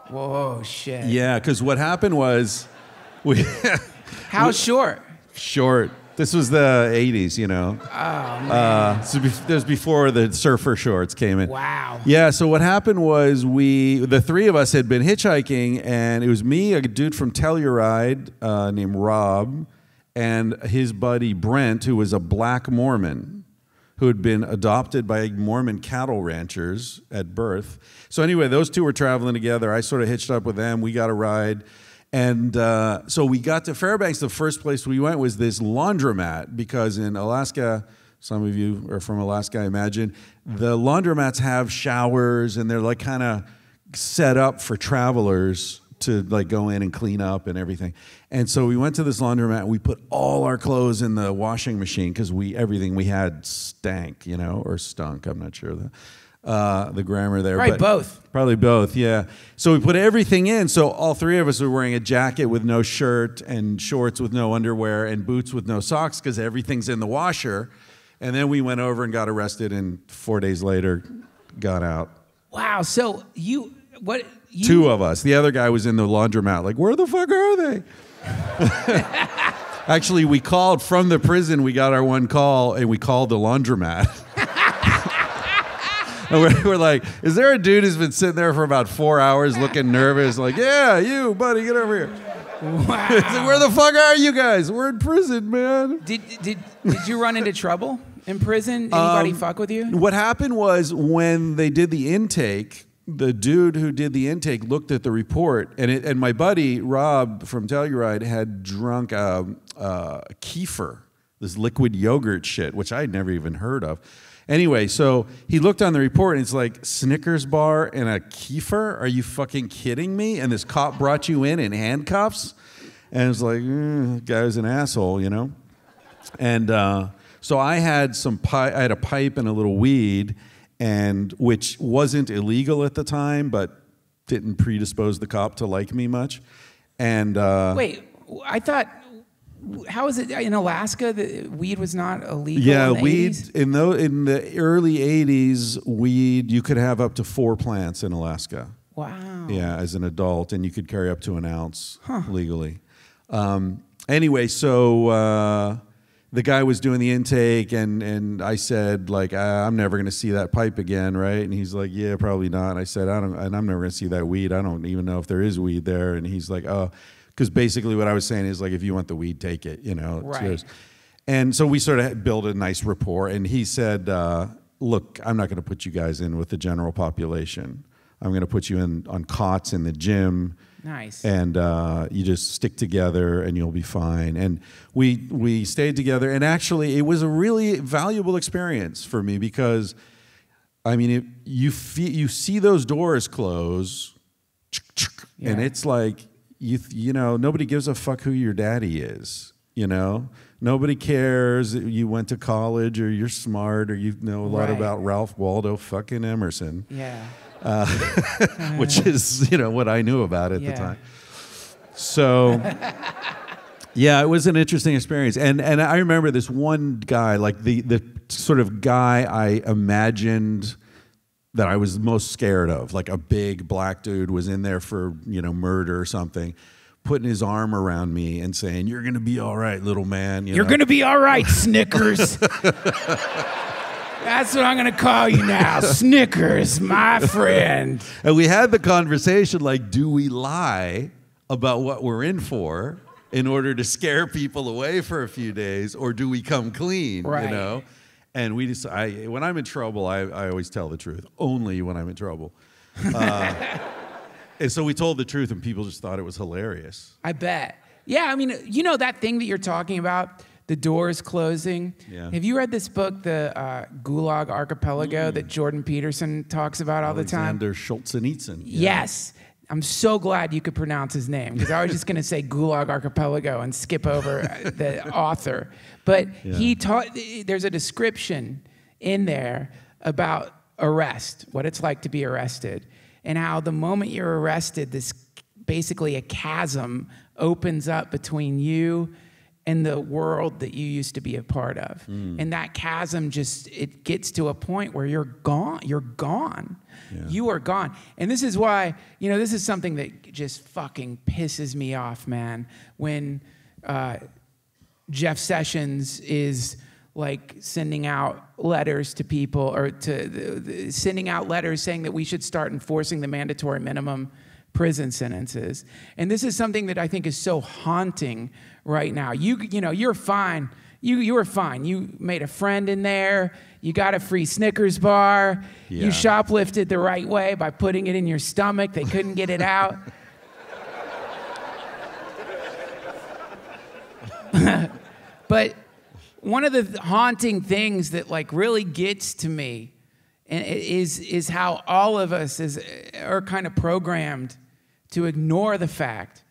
Whoa, shit. Yeah, because what happened was, we How short? short. This was the 80s, you know. Oh, man. Uh, so be- this was before the surfer shorts came in. wow. Yeah, so what happened was we, the three of us had been hitchhiking, and it was me, a dude from Telluride uh, named Rob, and his buddy Brent, who was a black Mormon who had been adopted by Mormon cattle ranchers at birth. So, anyway, those two were traveling together. I sort of hitched up with them. We got a ride. And uh, so we got to Fairbanks. The first place we went was this laundromat because in Alaska, some of you are from Alaska, I imagine, the laundromats have showers and they're like kind of set up for travelers to like go in and clean up and everything. And so we went to this laundromat. And we put all our clothes in the washing machine because we everything we had stank, you know, or stunk. I'm not sure the uh, the grammar there. Probably but- both. Probably both, yeah. So we put everything in. So all three of us were wearing a jacket with no shirt and shorts with no underwear and boots with no socks because everything's in the washer. And then we went over and got arrested, and four days later, got out. Wow. So you, what? You, Two of us. The other guy was in the laundromat, like, where the fuck are they? Actually, we called from the prison. We got our one call, and we called the laundromat. and we're, we're like, is there a dude who's been sitting there for about four hours looking nervous? Like, yeah, you, buddy, get over here. Wow. Like, where the fuck are you guys? We're in prison, man. Did, did, did you run into trouble in prison? Anybody Um, fuck with you? What happened was when they did the intake, the dude who did the intake looked at the report, and it, and my buddy Rob from Telluride had drunk uh, uh, kefir, this liquid yogurt shit, which I'd never even heard of. Anyway, so he looked on the report and it's like Snickers bar and a kefir. Are you fucking kidding me? And this cop brought you in in handcuffs, and it's like, mm, guy was an asshole, you know. And uh, so I had some pi- I had a pipe and a little weed, and which wasn't illegal at the time, but didn't predispose the cop to like me much. And uh, Wait, I thought. How is it in Alaska that weed was not illegal? yeah, in weed 80s? in the in the early '80s, weed you could have up to four plants in Alaska. Wow. Yeah, as an adult, and you could carry up to an ounce legally. Um, anyway, so uh, the guy was doing the intake, and and I said like, "Ah, I'm never going to see that pipe again, right? And he's like, Yeah, probably not. I said, I don't, and I'm never going to see that weed. I don't even know if there is weed there. And he's like, Oh, because basically what I was saying is like, if you want the weed, take it. You know, Right. And so we sort of built a nice rapport. And he said, uh, Look, I'm not going to put you guys in with the general population. I'm going to put you in on cots in the gym, Nice. and uh, you just stick together, and you'll be fine. And we we stayed together, and actually, it was a really valuable experience for me because, I mean, it, you feel, you see those doors close, and it's like you th- you know nobody gives a fuck who your daddy is. You know, nobody cares that you went to college or you're smart or you know a lot Right. about Ralph Waldo fucking Emerson yeah. Uh, which is you know what I knew about at Yeah. the time. So yeah, it was an interesting experience, and and I remember this one guy, like the the sort of guy I imagined that I was most scared of, like a big black dude was in there for you know murder or something. Putting his arm around me and saying, "You're gonna be all right, little man." You You're gonna be all right, Snickers. That's what I'm gonna call you now, Snickers, my friend. And we had the conversation like, do we lie about what we're in for in order to scare people away for a few days, or do we come clean? Right. You know? And we just, I, when I'm in trouble, I, I always tell the truth, only when I'm in trouble. Uh, and so we told the truth, and people just thought it was hilarious. I bet. Yeah, I mean, you know that thing that you're talking about, the doors closing. Yeah. Have you read this book, the uh, Gulag Archipelago, that Jordan Peterson talks about all the time? Alexander Solzhenitsyn. Yeah. Yes. I'm so glad you could pronounce his name because I was just going to say Gulag Archipelago and skip over uh, the author. But he taught, there's a description in there about arrest, what it's like to be arrested, and how the moment you're arrested, this basically a chasm opens up between you and the world that you used to be a part of. And that chasm just it gets to a point where you're gone. You're gone. You are gone. And this is why, you know, this is something that just fucking pisses me off, man. When uh, Jeff Sessions is like sending out letters to people or to the, the- sending out letters saying that we should start enforcing the mandatory minimum prison sentences. And this is something that I think is so haunting right now. You you know, you're fine. You you were fine. You made a friend in there. You got a free Snickers bar. Yeah. You shoplifted the right way by putting it in your stomach. They couldn't get it out. But one of the haunting things that like really gets to me and is is how all of us is uh, are kind of programmed to ignore the fact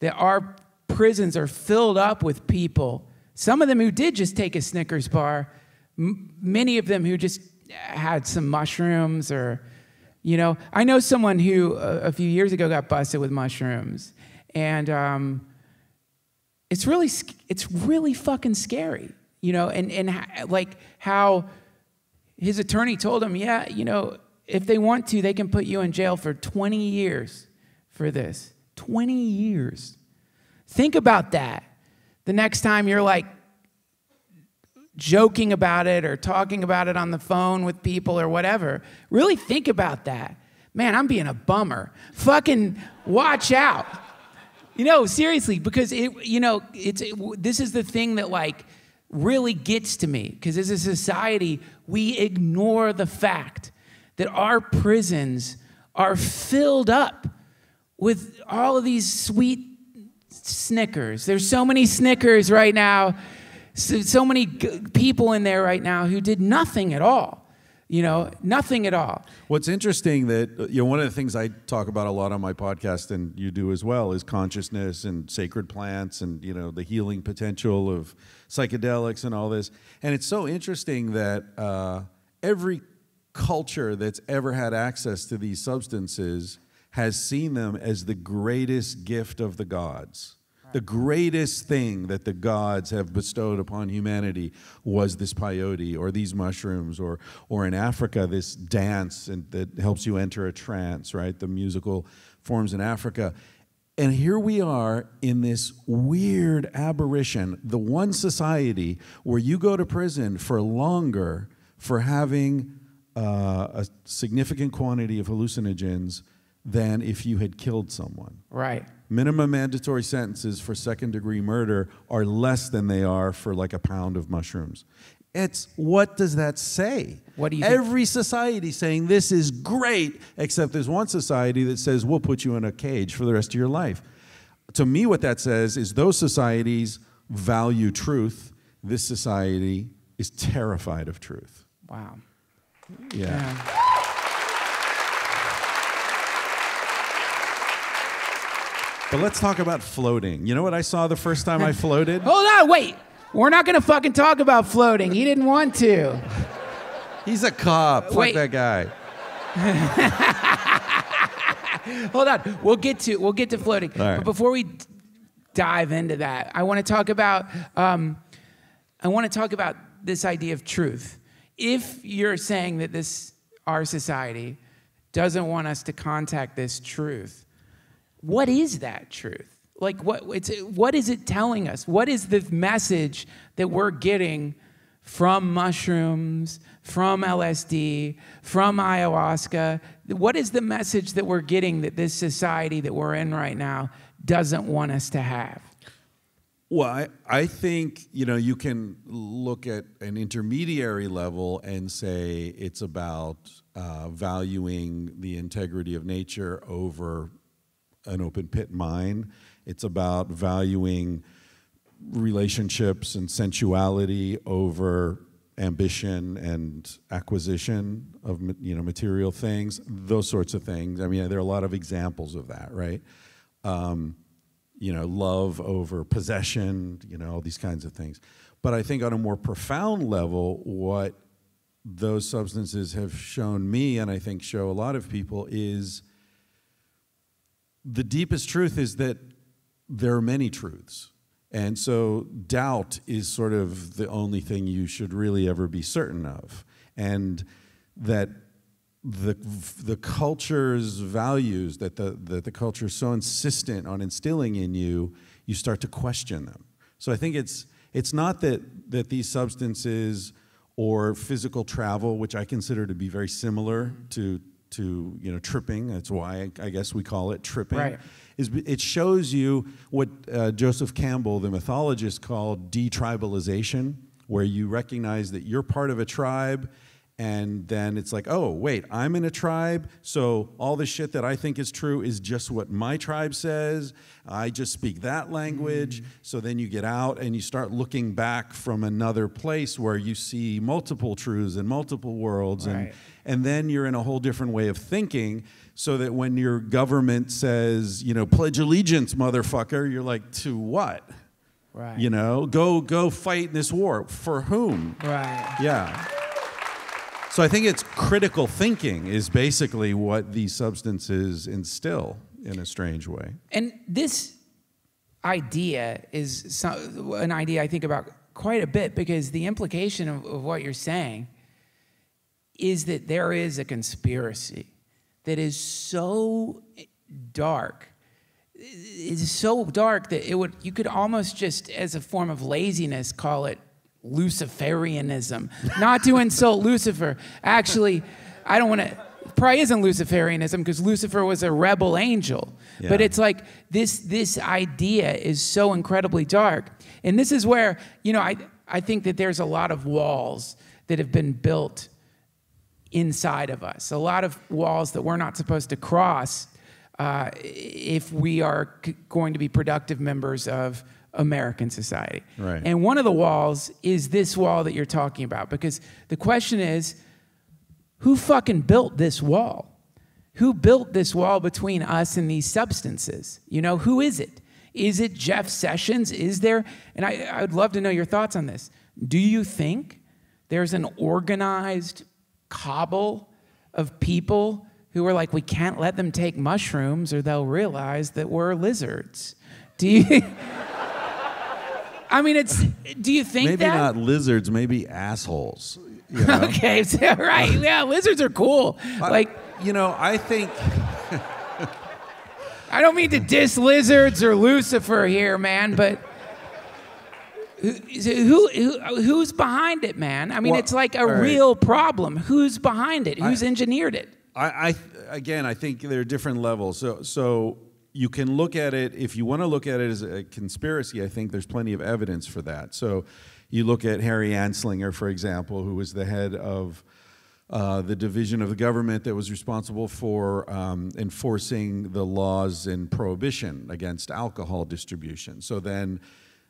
that our prisons are filled up with people some of them who did just take a snickers bar m- many of them who just had some mushrooms or you know i know someone who a few years ago got busted with mushrooms. And um, it's really it's really fucking scary you know and and like how his attorney told him yeah you know if they want to they can put you in jail for 20 years for this. 20 years. Think about that. The next time you're like joking about it or talking about it on the phone with people or whatever. Really think about that. Man i'm being a bummer. Fucking watch out. You know, seriously, because it, you know, it's it, this is the thing that like really gets to me. Because as a society we ignore the fact that our prisons are filled up with all of these sweet Snickers. There's so many Snickers right now, so, so many people in there right now who did nothing at all. You know, nothing at all. What's interesting that uh, you know one of the things I talk about a lot on my podcast and you do as well is consciousness and sacred plants and you know the healing potential of psychedelics and all this. And it's so interesting that uh, every culture that's ever had access to these substances has seen them as the greatest gift of the gods. The greatest thing that the gods have bestowed upon humanity was this peyote or these mushrooms, or, or in Africa, this dance and, that helps you enter a trance, right? The musical forms in Africa. And here we are in this weird aberration, the one society where you go to prison for longer for having uh, a significant quantity of hallucinogens than if you had killed someone. Right. Minimum mandatory sentences for second degree murder are less than they are for like a pound of mushrooms. It's what does that say? What do you think? Every society saying this is great, except there's one society that says we'll put you in a cage for the rest of your life. To me, what that says is those societies value truth. This society is terrified of truth. Wow. Yeah. Yeah. But let's talk about floating. You know what I saw the first time I floated? Hold on, wait. We're not gonna fucking talk about floating. He didn't want to. He's a cop. Fuck Wait. that guy. Hold on. We'll get to we'll get to floating. Right. But before we dive into that, I want to talk about um, I want to talk about this idea of truth. If you're saying that this our society doesn't want us to contact this truth, what is that truth? Like what it's what is it telling us? What is the message that we're getting from mushrooms, from LSD, from ayahuasca. What is the message that we're getting that this society that we're in right now doesn't want us to have? Well, I, I think you know you can look at an intermediary level and say it's about uh, valuing the integrity of nature over an open pit mine. It's about valuing relationships and sensuality over ambition and acquisition of you know material things, those sorts of things. I mean, there are a lot of examples of that, right? Um, you know, love over possession, you know, all these kinds of things. But I think on a more profound level, what those substances have shown me, and I think show a lot of people, is the deepest truth is that there are many truths. And so doubt is sort of the only thing you should really ever be certain of. And that the, the culture's values, that the, that the culture is so insistent on instilling in you, you start to question them. So I think it's, it's not that, that these substances or physical travel, which I consider to be very similar to, to you know, tripping, that's why I, guess we call it tripping, Right. is it shows you what uh, Joseph Campbell, the mythologist, called detribalization, where you recognize that you're part of a tribe and then it's like, oh, wait, I'm in a tribe, so all the shit that I think is true is just what my tribe says. I just speak that language. Mm. So then you get out and you start looking back from another place where you see multiple truths and multiple worlds. And, and then you're in a whole different way of thinking, so that when your government says, you know, pledge allegiance, motherfucker, you're like, to what? Right. You know, go go fight in this war. For whom? Right. Yeah. So I think it's critical thinking is basically what these substances instill in a strange way. And this idea is so, an idea I think about quite a bit because the implication of, of what you're saying is that there is a conspiracy that is so dark is so dark that it would you could almost just as a form of laziness call it luciferianism. Not to insult lucifer. Actually i don't want to probably isn't luciferianism because lucifer was a rebel angel. But it's like this this idea is so incredibly dark. And this is where you know i i think that there's a lot of walls that have been built inside of us. A lot of walls that we're not supposed to cross uh, if we are c- going to be productive members of American society. Right. And one of the walls is this wall that you're talking about because the question is who fucking built this wall? Who built this wall between us and these substances? You know, who is it? Is it Jeff Sessions? Is there, and I, I would love to know your thoughts on this. Do you think there's an organized cobble of people who are like, we can't let them take mushrooms or they'll realize that we're lizards? Do you? I mean, it's, do you think Maybe that? not lizards, maybe assholes. You know? Okay, so, right. Yeah, lizards are cool. Like, you know, I think I don't mean to diss lizards or Lucifer here, man, but who, who, who who's behind it, man? I mean, Well, it's like a right. real problem. Who's behind it? Who's engineered it? I, I again, I think there are different levels. So, so you can look at it if you want to look at it as a conspiracy. I think there's plenty of evidence for that. So, you look at Harry Anslinger, for example, who was the head of uh, the division of the government that was responsible for um, enforcing the laws in prohibition against alcohol distribution. So then,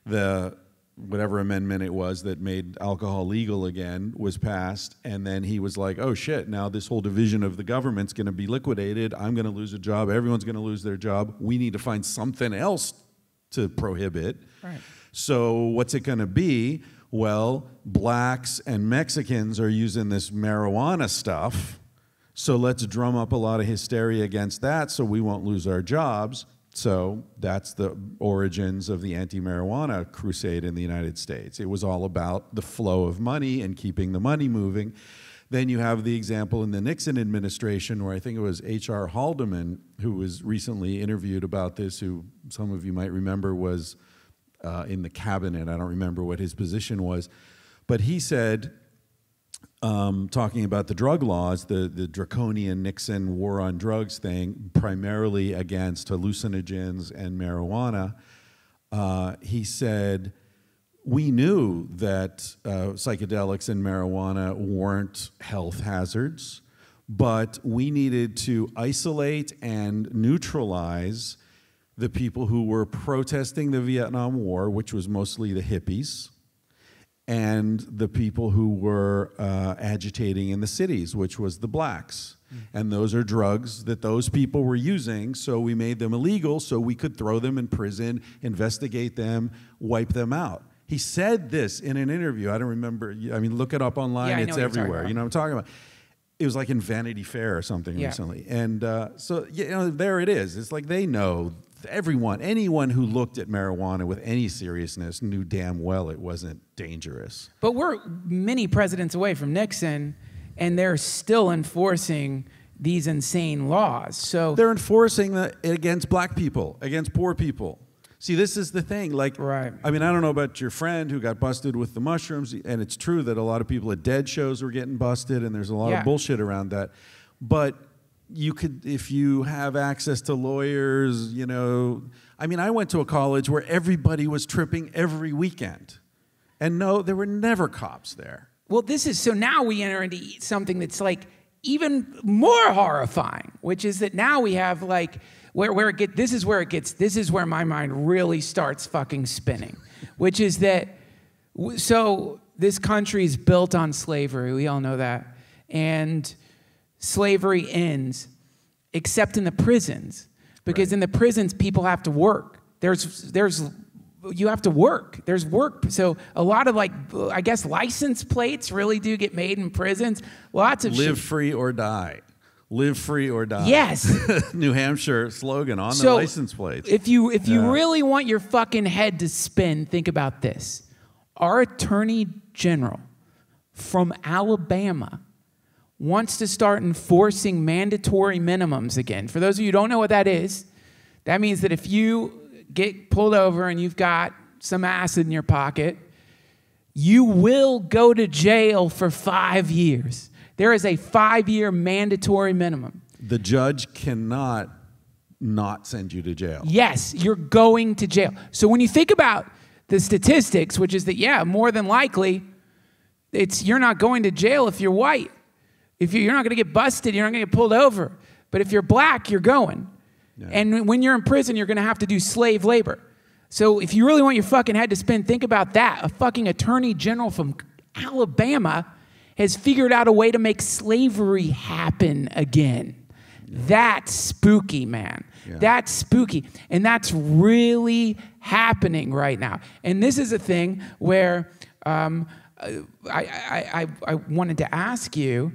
the whatever amendment it was that made alcohol legal again was passed and then he was like oh shit now this whole division of the government's going to be liquidated. I'm going to lose a job. Everyone's going to lose their job. We need to find something else to prohibit. Right. so what's it going to be? Well blacks and mexicans are using this marijuana stuff so let's drum up a lot of hysteria against that so we won't lose our jobs. So that's the origins of the anti marijuana crusade in the United States. It was all about the flow of money and keeping the money moving. Then you have the example in the Nixon administration where I think it was H.R. Haldeman who was recently interviewed about this, who some of you might remember was uh, in the cabinet. I don't remember what his position was. But he said, um, talking about the drug laws, the, the draconian Nixon war on drugs thing, primarily against hallucinogens and marijuana, uh, he said, we knew that uh, psychedelics and marijuana weren't health hazards, but we needed to isolate and neutralize the people who were protesting the Vietnam War, which was mostly the hippies, and the people who were uh, agitating in the cities, which was the blacks. And those are drugs that those people were using, so we made them illegal so we could throw them in prison, investigate them, wipe them out. He said this in an interview. I don't remember. I mean, look it up online. Yeah, it's what you're talking everywhere. You know what I'm talking about? It was like in Vanity Fair or something Yeah. recently. And uh, so, you know, there it is. It's like they know, everyone, anyone who looked at marijuana with any seriousness knew damn well it wasn't dangerous. But we're many presidents away from Nixon, and they're still enforcing these insane laws. So They're enforcing it against black people, against poor people. See, this is the thing. Like, Right. I mean, I don't know about your friend who got busted with the mushrooms, and it's true that a lot of people at dead shows were getting busted, and there's a lot Yeah. of bullshit around that. But you could, if you have access to lawyers, you know. I mean, I went to a college where everybody was tripping every weekend, and no, there were never cops there. Well, this is so now we enter into something that's like even more horrifying, which is that now we have like where, where it get this is where it gets this is where my mind really starts fucking spinning, which is that so this country is built on slavery. We all know that, and slavery ends, except in the prisons, because in the prisons people have to work. There's there's you have to work. There's work. So a lot of like I guess license plates really do get made in prisons. Lots of Live shit. free or die. Live free or die. Yes. New Hampshire slogan on the license plates. if you if you Yeah. really want your fucking head to spin, think about this. Our attorney general from Alabama wants to start enforcing mandatory minimums again. For those of you who don't know what that is, that means that if you get pulled over and you've got some acid in your pocket, you will go to jail for five years. There is a five year mandatory minimum. the judge cannot not send you to jail. Yes, you're going to jail. So when you think about the statistics, which is that, yeah, more than likely, it's you're not going to jail if you're white. If you, you're not going to get busted, you're not going to get pulled over. But if you're black, you're going. And when you're in prison, you're going to have to do slave labor. So if you really want your fucking head to spin, think about that. A fucking attorney general from Alabama has figured out a way to make slavery happen again. That's spooky, man. Yeah. That's spooky. And that's really happening right now. And this is a thing where um, I, I, I, I wanted to ask you,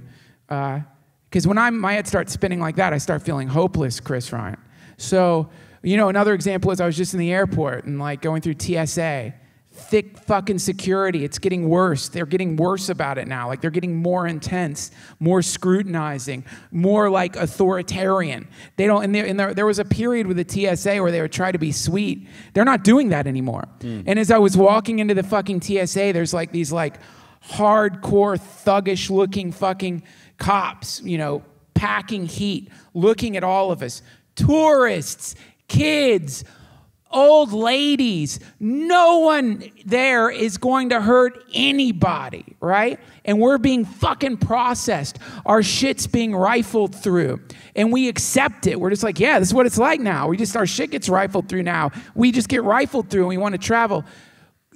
Uh, because when I'm, my head starts spinning like that, I start feeling hopeless, Chris Ryan. So, you know, another example is I was just in the airport and like going through TSA. Thick fucking security. It's getting worse. They're getting worse about it now. Like they're getting more intense, more scrutinizing, more like authoritarian. They don't. And, there, and there, there was a period with the TSA where they would try to be sweet. They're not doing that anymore. Hmm. And as I was walking into the fucking TSA, there's like these like hardcore thuggish looking fucking cops. You know, packing heat, looking at all of us, tourists, kids old ladies. No one there is going to hurt anybody, right? And we're being fucking processed. Our shit's being rifled through. And we accept it. We're just like, yeah, this is what it's like now. We just, our shit gets rifled through now. We just get rifled through and we want to travel.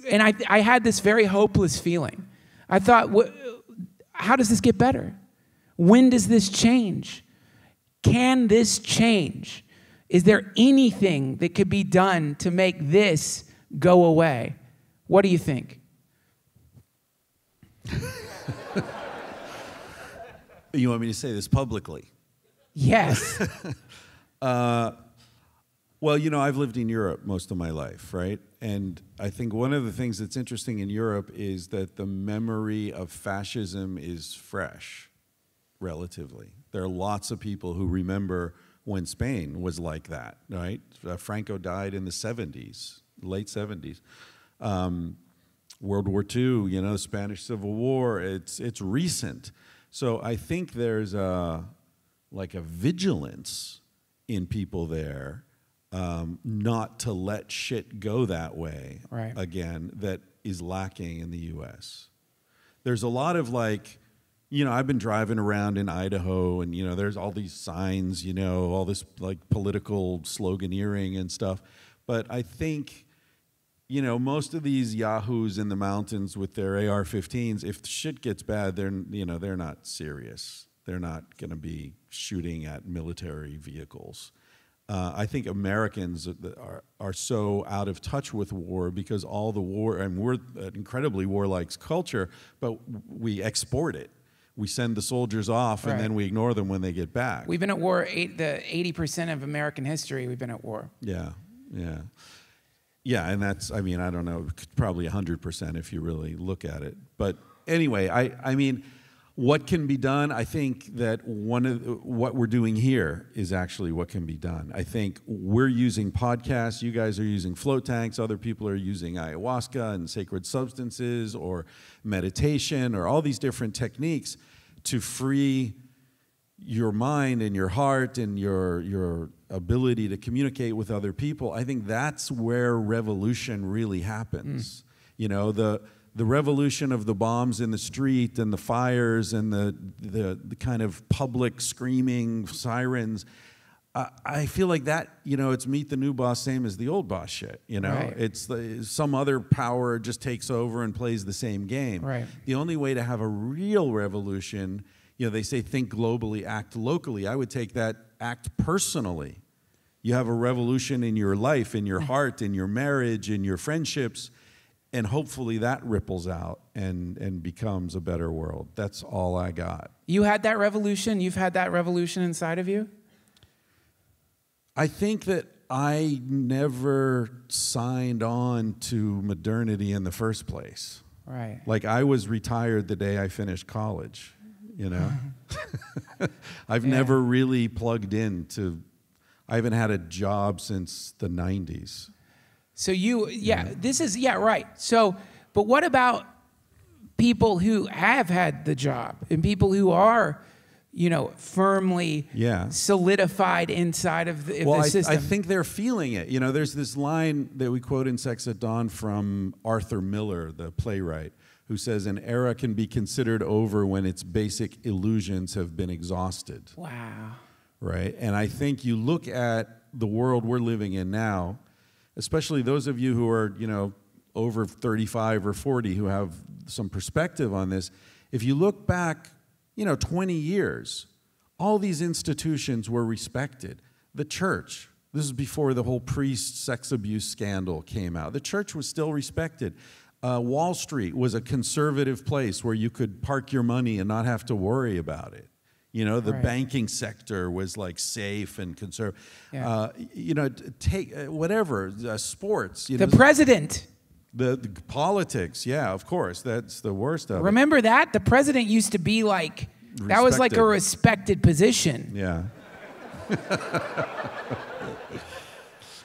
And I, I had this very hopeless feeling. I thought, "Wha- how does this get better? When does this change? Can this change? Is there anything that could be done to make this go away? What do you think? You want me to say this publicly? Yes. Uh, well, you know, I've lived in Europe most of my life, right? And I think one of the things that's interesting in Europe is that the memory of fascism is fresh, relatively. There are lots of people who remember when Spain was like that, right? Uh, Franco died in the 70s, late 70s. Um, World War II, you know, the Spanish Civil War. It's it's recent, so I think there's a like a vigilance in people there, um, not to let shit go that way Right. again. That is lacking in the U.S. There's a lot of like, you know, I've been driving around in Idaho, and you know, there's all these signs, you know, all this like political sloganeering and stuff. But I think, you know, most of these yahoos in the mountains with their AR-15s, if shit gets bad, they're you know they're not serious. They're not going to be shooting at military vehicles. Uh, I think Americans are, are so out of touch with war because all the war, and we're an incredibly warlike culture, but we export it. We send the soldiers off Right. and then we ignore them when they get back. We've been at war eight, the 80% of American history, we've been at war. Yeah, yeah. Yeah, and that's, I mean, I don't know, probably 100% if you really look at it. But anyway, I, I mean, what can be done? I think that one of the, what we're doing here is actually what can be done. I think we're using podcasts, you guys are using float tanks, other people are using ayahuasca and sacred substances or meditation or all these different techniques to free your mind and your heart and your your ability to communicate with other people. I think that's where revolution really happens. Hmm. You know the the revolution of the bombs in the street and the fires and the the, the kind of public screaming sirens I I feel like that, you know, it's meet the new boss, same as the old boss shit. You know, Right. it's the, some other power just takes over and plays the same game. Right. The only way to have a real revolution, you know, they say think globally, act locally. I would take that act personally. You have a revolution in your life, in your mm. heart, in your marriage, in your friendships, and hopefully that ripples out and, and becomes a better world. That's all I got. You had that revolution, you've had that revolution inside of you? I think that I never signed on to modernity in the first place. Right. Like I was retired the day I finished college, you know. I've Yeah. never really plugged in to I haven't had a job since the 90s. So you, yeah, this is, yeah, right. So, but what about people who have had the job and people who are, you know, firmly Yeah. solidified inside of the, well, the I. I think they're feeling it. You know, there's this line that we quote in Sex at Dawn from Arthur Miller, the playwright, who says, An era can be considered over when its basic illusions have been exhausted. wow. right? And I think you look at the world we're living in now, especially those of you who are, you know, over 35 or 40 who have some perspective on this. If you look back, you know, 20 years, all these institutions were respected. The church, this is before the whole priest sex abuse scandal came out. The church was still respected. Uh, Wall Street was a conservative place where you could park your money and not have to worry about it. You know, the Right. banking sector was like safe and conservative. Yeah. Uh, you know, take uh, whatever uh, sports. You The know, president, the, the politics. Yeah, of course, that's the worst of it. remember that? The president used to be like, that was like a respected position. Yeah.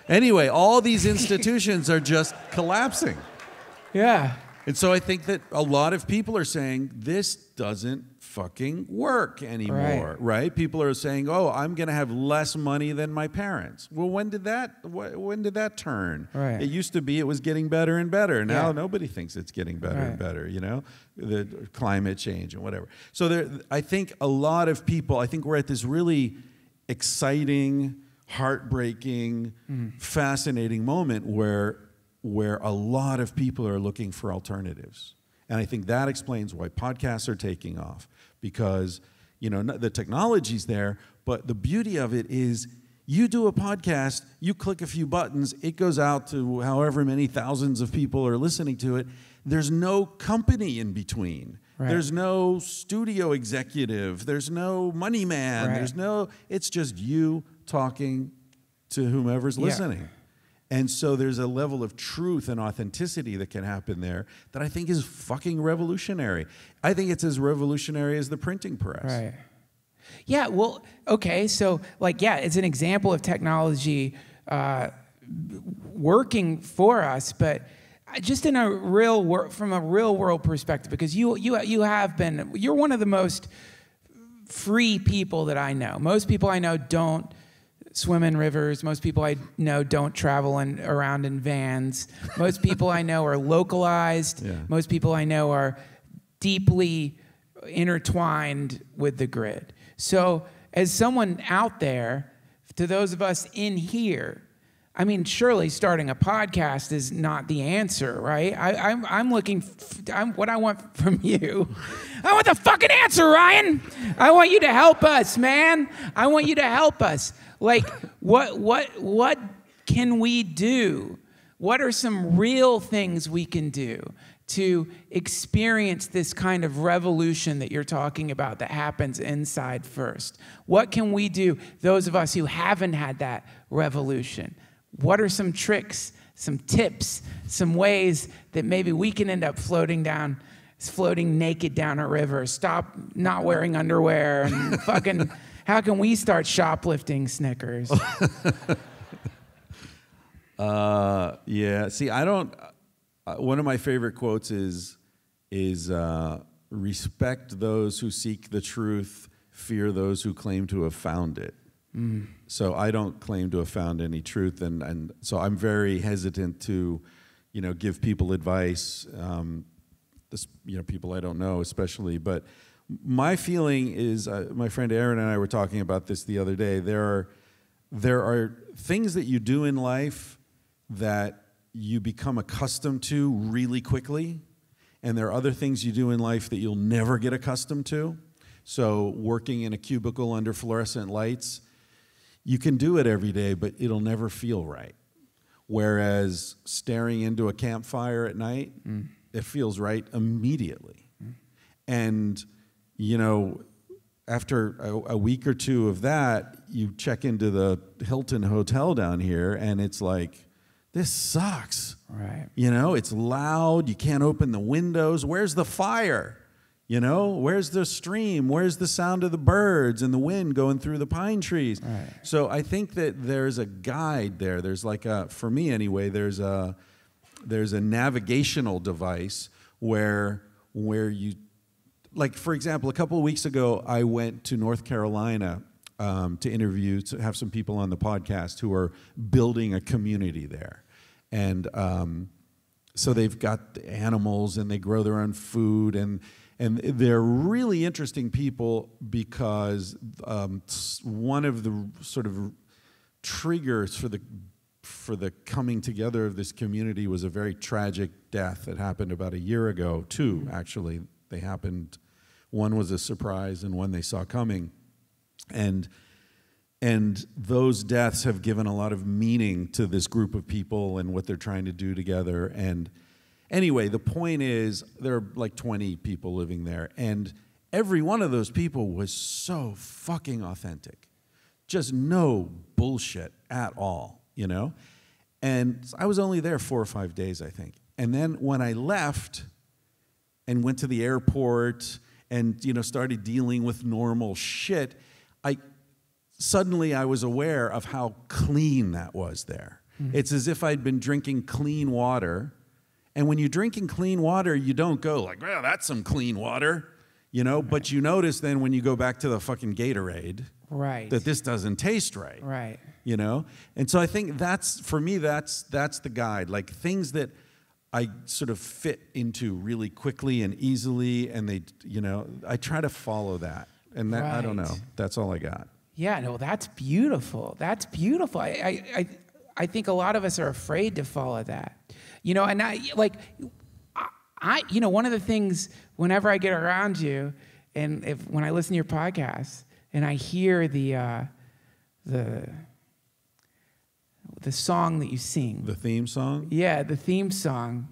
anyway, all these institutions are just collapsing. Yeah. And so I think that a lot of people are saying this doesn't fucking work anymore, right? People are saying, "Oh, I'm going to have less money than my parents." Well, when did that wh- when did that turn? Right. It used to be it was getting better and better. Now Yeah. nobody thinks it's getting better and better, you know? The climate change and whatever. So there I think a lot of people, I think we're at this really exciting, heartbreaking, mm-hmm. fascinating moment where where a lot of people are looking for alternatives. And I think that explains why podcasts are taking off because you know the technology's there, but the beauty of it is you do a podcast, you click a few buttons, it goes out to however many thousands of people are listening to it. There's no company in between. Right. There's no studio executive. There's no money man. Right. There's no, it's just you talking to whomever's Yeah. listening. And so there's a level of truth and authenticity that can happen there that I think is fucking revolutionary. I think it's as revolutionary as the printing press. Right. Yeah. Well, okay. So, like, yeah, it's an example of technology uh, working for us, but just in a real world, from a real world perspective, because you you you have been you're one of the most free people that I know. Most people I know don't swim in rivers. Most people I know don't travel in, around in vans. Most people I know are localized. Yeah. Most people I know are deeply intertwined with the grid. So, as someone out there, to those of us in here, I mean, surely starting a podcast is not the answer, right? I, I'm, I'm looking, f- I'm, what I want from you. I want the fucking answer, Ryan. I want you to help us, man. I want you to help us. Like, what, what, what can we do? What are some real things we can do to experience this kind of revolution that you're talking about that happens inside first? What can we do, those of us who haven't had that revolution? What are some tricks, some tips, some ways that maybe we can end up floating down, floating naked down a river? Stop not wearing underwear and fucking. How can we start shoplifting Snickers? Uh, yeah. See, I don't. Uh, one of my favorite quotes is is uh, respect those who seek the truth, fear those who claim to have found it. So I don't claim to have found any truth, and and so I'm very hesitant to, you know, give people advice. Um, this, you know, people I don't know, especially. But my feeling is, uh, my friend Aaron and I were talking about this the other day. There are there are things that you do in life that you become accustomed to really quickly, and there are other things you do in life that you'll never get accustomed to. So, working in a cubicle under fluorescent lights, you can do it every day, but it'll never feel right. Whereas staring into a campfire at night, mm. it feels right immediately. Mm. And, you know, after a, a week or two of that, you check into the Hilton Hotel down here, and it's like, this sucks. right. You know, it's loud. You can't open the windows. Where's the fire? You know, where's the stream? Where's the sound of the birds and the wind going through the pine trees? Right. So I think that there's a guide there. There's like a, for me anyway, there's a, there's a navigational device where, where you, like for example, a couple of weeks ago, I went to North Carolina um, to interview, to have some people on the podcast who are building a community there, and um, so they've got the animals and they grow their own food and and they're really interesting people because um, one of the sort of triggers for the for the coming together of this community was a very tragic death that happened about a year ago. Two actually, they happened. One was a surprise, and one they saw coming, and and those deaths have given a lot of meaning to this group of people and what they're trying to do together. And anyway, the point is there are like 20 people living there, and every one of those people was so fucking authentic. Just no bullshit at all, you know? And I was only there four or five days, I think. And then when I left and went to the airport and, you know, started dealing with normal shit, I suddenly I was aware of how clean that was there. Mm-hmm. It's as if I'd been drinking clean water. And when you're drinking clean water, you don't go like, well, that's some clean water, you know, but you notice then when you go back to the fucking Gatorade Right. that this doesn't taste right right. you know and so i think that's for me that's that's the guide like things that i sort of fit into really quickly and easily and they you know i try to follow that and that i don't know that's all i got Yeah, no, that's beautiful. That's beautiful. I, I, I, I think a lot of us are afraid to follow that. You know, and I like, I, I, you know, one of the things whenever I get around you, and if when I listen to your podcast and I hear the, uh, the, the song that you sing, the theme song yeah, the theme song.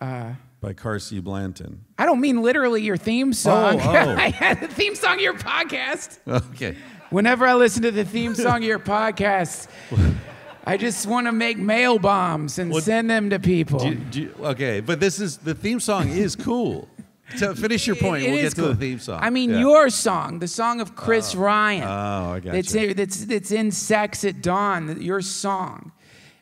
Uh, by Carsie Blanton I don't mean literally your theme song. oh. yeah, the theme song of your podcast. okay Whenever I listen to the theme song of your podcast, I just want to make mail bombs and What- send them to people. Do you- do you- okay but this is the theme song is cool so finish your point It- it we'll get to the theme song I mean, Yeah. your song, the song of Chris Ryan. oh i got that's, you. that's, that's in Sex at Dawn, your song.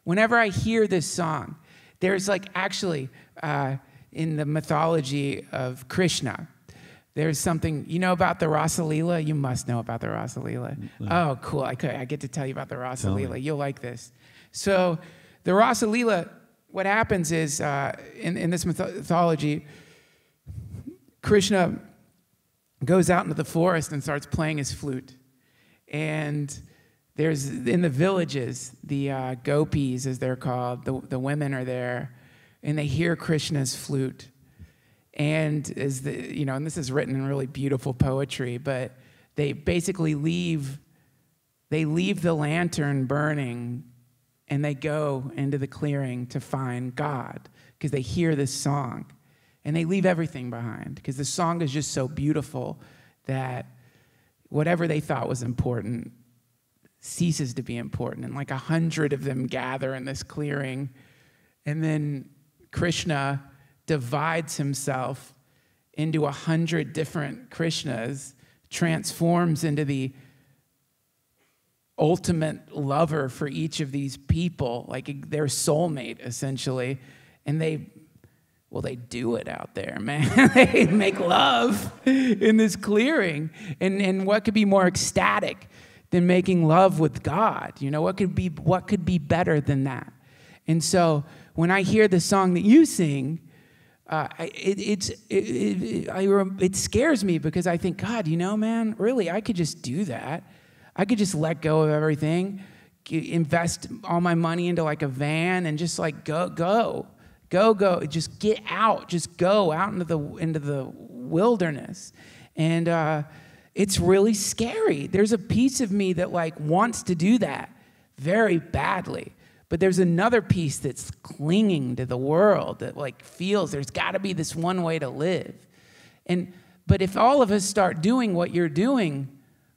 Whenever I hear this song, There's like actually uh, in the mythology of Krishna, there's something you know about the Rasa Leela. You must know about the Rasa Leela. Oh, cool! I, could, I get to tell you about the Rasa Tell You'll like this. So, the Rasa Leela. What happens is uh, in, in this mythology, Krishna goes out into the forest and starts playing his flute. And there's in the villages, the uh, gopis, as they're called, the, the women are there, and they hear Krishna's flute. And as the, you know, and this is written in really beautiful poetry, but they basically leave, they leave the lantern burning and they go into the clearing to find God because they hear this song and they leave everything behind because the song is just so beautiful that whatever they thought was important ceases to be important. And like a hundred of them gather in this clearing. And then Krishna divides himself into a hundred different Krishnas, transforms into the ultimate lover for each of these people, like their soulmate essentially. And they, well, they do it out there, man. they make love in this clearing. And, and what could be more ecstatic than making love with God? You know, what could be, what could be better than that? And so when I hear the song that you sing, uh, it, it's, it, it, I, it scares me because I think, God, you know, man, really, I could just do that. I could just let go of everything, invest all my money into like a van and just like go, go, go, go. Just get out. Just go out into the, into the wilderness. And uh, it's really scary. There's a piece of me that like wants to do that very badly. But there's another piece that's clinging to the world that like feels there's got to be this one way to live. And but if all of us start doing what you're doing,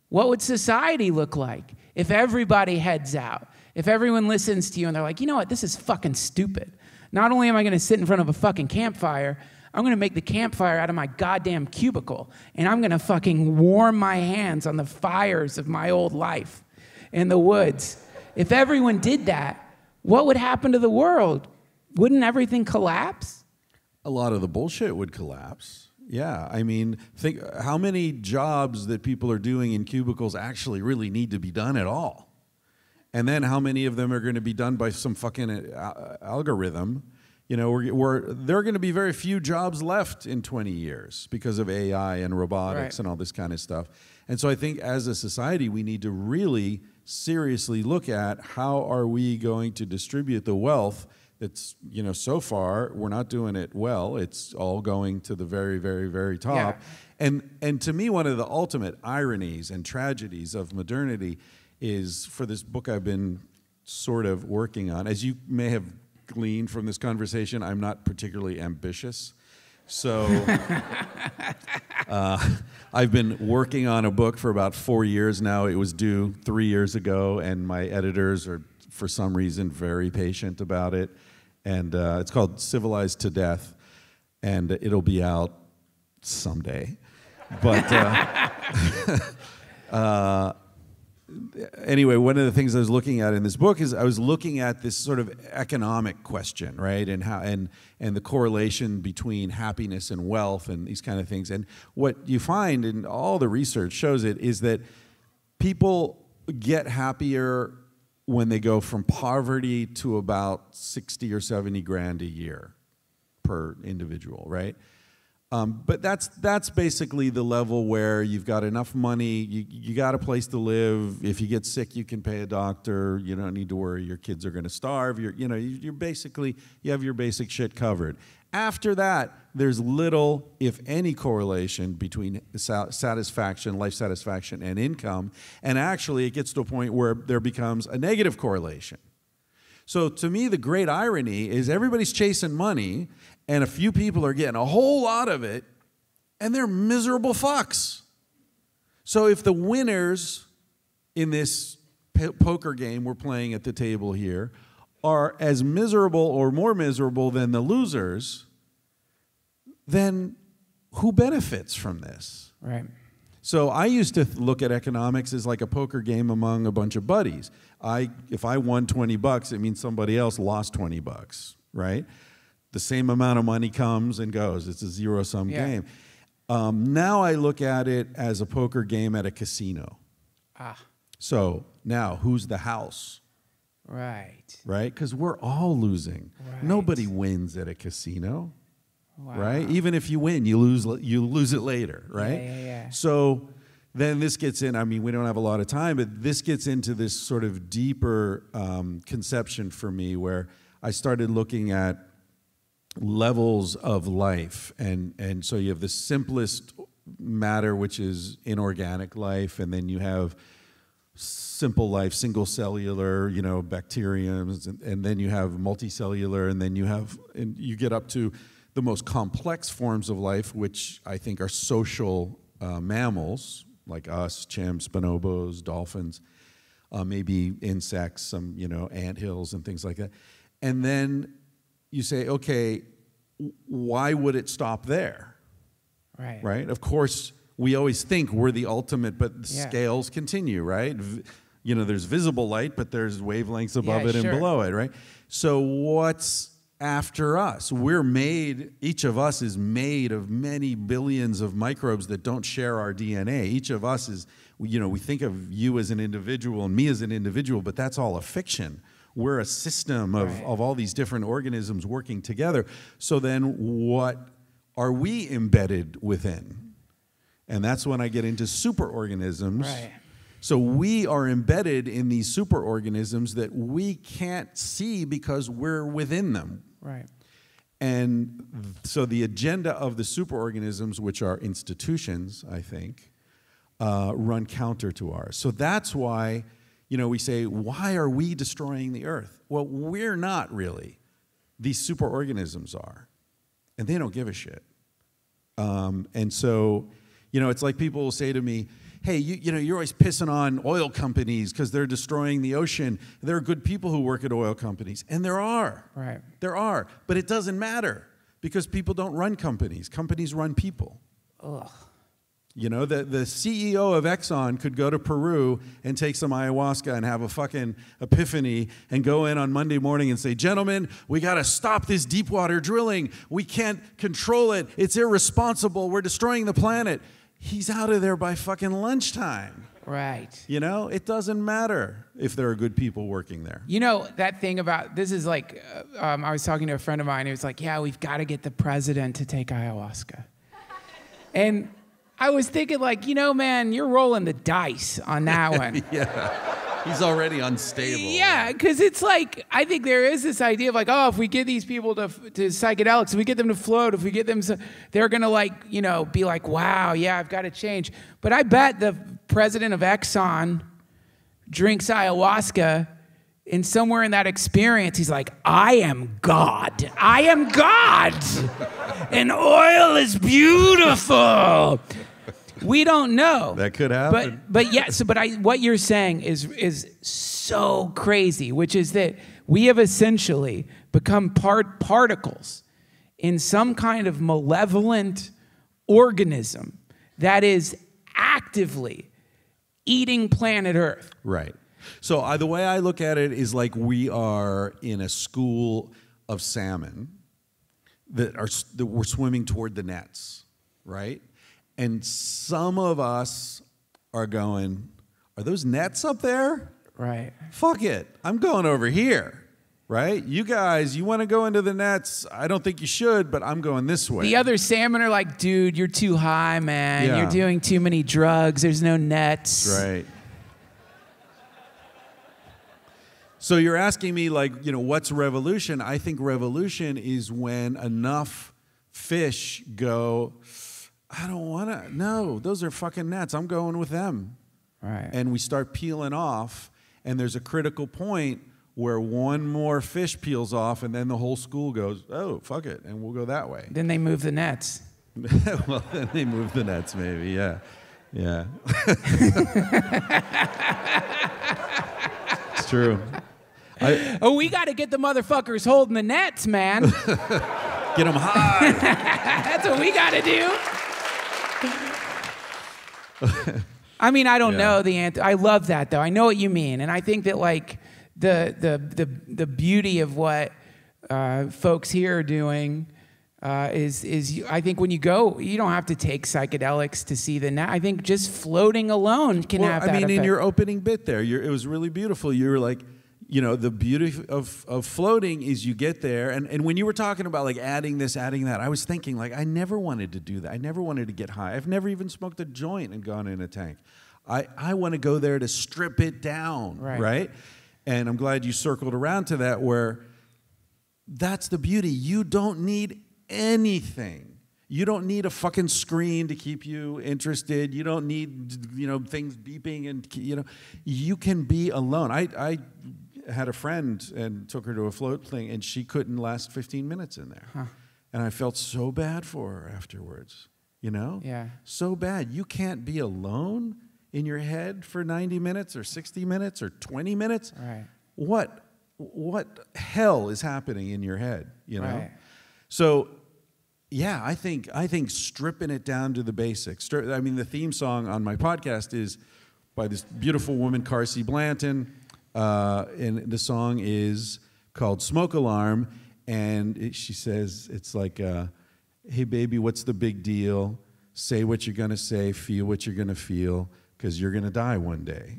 what would society look like if everybody heads out? If everyone listens to you and they're like, you know what, this is fucking stupid. Not only am I gonna sit in front of a fucking campfire, I'm gonna make the campfire out of my goddamn cubicle and I'm gonna fucking warm my hands on the fires of my old life in the woods. If everyone did that, what would happen to the world? Wouldn't everything collapse? a lot of the bullshit would collapse. Yeah, I mean, think how many jobs that people are doing in cubicles actually really need to be done at all, and then how many of them are going to be done by some fucking uh, algorithm? You know, we're, we're, there are going to be very few jobs left in 20 years because of AI and robotics Right. and all this kind of stuff. And so I think as a society, we need to really seriously look at how are we going to distribute the wealth that's, you know, so far we're not doing it well. It's all going to the very, very, very top. Yeah. And, and to me, one of the ultimate ironies and tragedies of modernity is for this book I've been sort of working on. As you may have gleaned from this conversation, I'm not particularly ambitious. So uh, I've been working on a book for about four years now. It was due three years ago, and my editors are, for some reason, very patient about it. And uh, it's called Civilized to Death, and it'll be out someday. But uh, uh, anyway, one of the things I was looking at in this book is I was looking at this sort of economic question, right, and how and and the correlation between happiness and wealth and these kind of things. And what you find, and all the research shows it, is that people get happier when they go from poverty to about sixty or seventy grand a year per individual, right? Um, but that's that's basically the level where you've got enough money, you, you got a place to live. If you get sick, you can pay a doctor. You don't need to worry your kids are going to starve. You're you know you- you're basically you have your basic shit covered. After that, there's little, if any, correlation between satisfaction, life satisfaction, and income. And actually, it gets to a point where there becomes a negative correlation. So to me, the great irony is everybody's chasing money, and a few people are getting a whole lot of it, and they're miserable fucks. So if the winners in this poker game we're playing at the table here are as miserable or more miserable than the losers, then who benefits from this? Right. So I used to look at economics as like a poker game among a bunch of buddies. I, if I won 20 bucks, it means somebody else lost 20 bucks. right? The same amount of money comes and goes. It's a zero sum Yeah. game. Um, now I look at it as a poker game at a casino. Ah, So now who's the house, right. right? Because we're all losing. Right. Nobody wins at a casino. Wow. right? Even if you win, you lose you lose it later, right? yeah, yeah. So then this gets in. I mean, we don't have a lot of time, but this gets into this sort of deeper um, conception for me, where I started looking at levels of life, and and so you have the simplest matter, which is inorganic life, and then you have simple life, single cellular, you know, bacteriums, and, and then you have multicellular, and then you have, and you get up to the most complex forms of life, which I think are social uh, mammals, like us, chimps, bonobos, dolphins, uh, maybe insects, some, you know, anthills and things like that. And then you say, okay, why would it stop there? Right. right? Of course, we always think we're the ultimate, but the Yeah. scales continue, right? V- You know, there's visible light, but there's wavelengths above Yeah, it and below it, right? So what's after us? We're made, each of us is made of many billions of microbes that don't share our DNA. Each of us is, you know, we think of you as an individual and me as an individual, but that's all a fiction. We're a system of, Right. of all these different organisms working together. So then what are we embedded within? And that's when I get into superorganisms. Right. So we are embedded in these superorganisms that we can't see because we're within them. Right. And so the agenda of the superorganisms, which are institutions, I think, uh, run counter to ours. So that's why, you know, we say, why are we destroying the earth? Well, we're not really. These superorganisms are. And they don't give a shit. Um, and so, you know, it's like people will say to me, hey, you, you know, you're always pissing on oil companies because they're destroying the ocean. There are good people who work at oil companies. And there are. Right. There are. But it doesn't matter because people don't run companies, companies run people. Ugh. You know, the, the CEO of Exxon could go to Peru and take some ayahuasca and have a fucking epiphany and go in on Monday morning and say, Gentlemen, we got to stop this deep water drilling. We can't control it. It's irresponsible. We're destroying the planet. He's out of there by fucking lunchtime. Right. You know, it doesn't matter if there are good people working there. You know that thing about this is like uh, um, I was talking to a friend of mine who was like, "Yeah, we've got to get the president to take ayahuasca," and I was thinking like, you know, man, you're rolling the dice on that one. yeah. He's already unstable. Yeah, because it's like I think there is this idea of like, oh, if we get these people to to psychedelics, if we get them to float, if we get them, to, they're gonna like, you know, be like, wow, yeah, I've got to change. But I bet the president of Exxon drinks ayahuasca, and somewhere in that experience, he's like, I am God. I am God, and oil is beautiful. We don't know. That could happen. But but yeah, so but I what you're saying is is so crazy, which is that we have essentially become part particles in some kind of malevolent organism that is actively eating planet Earth. Right. So uh, the way I look at it is like we are in a school of salmon that are that we're swimming toward the nets, right? And some of us are going, are those nets up there? Right. Fuck it. I'm going over here. Right? You guys, you want to go into the nets? I don't think you should, but I'm going this way. The other salmon are like, dude, you're too high, man. Yeah. You're doing too many drugs. There's no nets. Right. So you're asking me, like, you know, what's revolution? I think revolution is when enough fish go, I don't want to. No, those are fucking nets. I'm going with them. Right. And we start peeling off, and there's a critical point where one more fish peels off, and then the whole school goes, oh, fuck it, and we'll go that way. then they move the nets. well, then they move the nets, maybe. Yeah. Yeah. it's true. I, Oh, we got to get the motherfuckers holding the nets, man. get them high. That's what we got to do. I mean, I don't Yeah. know the answer. I love that though. I know what you mean, and I think that like the the the the beauty of what uh, folks here are doing. Uh, is is I think when you go, you don't have to take psychedelics to see the. Na- I think just floating alone can well, have I that mean, in your opening bit there, you're, it was really beautiful. You were like, you know, the beauty of, of floating is you get there. And, and when you were talking about like adding this, adding that, I was thinking, like, I never wanted to do that. I never wanted to get high. I've never even smoked a joint and gone in a tank. I, I want to go there to strip it down, Right. right? And I'm glad you circled around to that where that's the beauty. You don't need anything. You don't need a fucking screen to keep you interested. You don't need you know things beeping and you know you can be alone. I I had a friend and took her to a float thing and she couldn't last 15 minutes in there. And I felt so bad for her afterwards. You know? Yeah. So bad. You can't be alone in your head for 90 minutes or 60 minutes or 20 minutes. Right. What what hell is happening in your head, you know? Right. So yeah, I think I think stripping it down to the basics. I mean, the theme song on my podcast is by this beautiful woman, Carsie Blanton, uh, and the song is called "Smoke Alarm." And it, she says it's like, uh, "Hey, baby, what's the big deal? Say what you're gonna say, feel what you're gonna feel, because you're gonna die one day."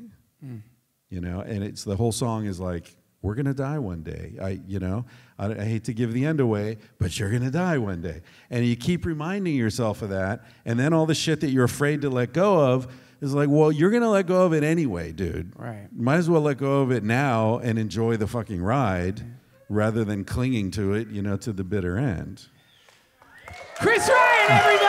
you know and it's the whole song is like we're gonna die one day i you know I, I hate to give the end away but you're gonna die one day and you keep reminding yourself of that and then all the shit that you're afraid to let go of is like well you're gonna let go of it anyway dude Right. might as well let go of it now and enjoy the fucking ride rather than clinging to it you know to the bitter end Chris Ryan, everybody.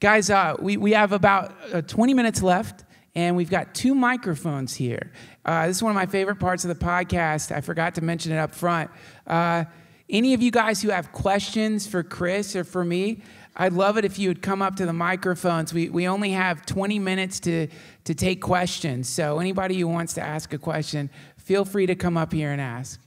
Guys, uh, we, we have about uh, 20 minutes left, and we've got two microphones here. Uh, this is one of my favorite parts of the podcast. I forgot to mention it up front. Uh, any of you guys who have questions for Chris or for me, I'd love it if you would come up to the microphones. We, we only have 20 minutes to, to take questions. So, anybody who wants to ask a question, feel free to come up here and ask.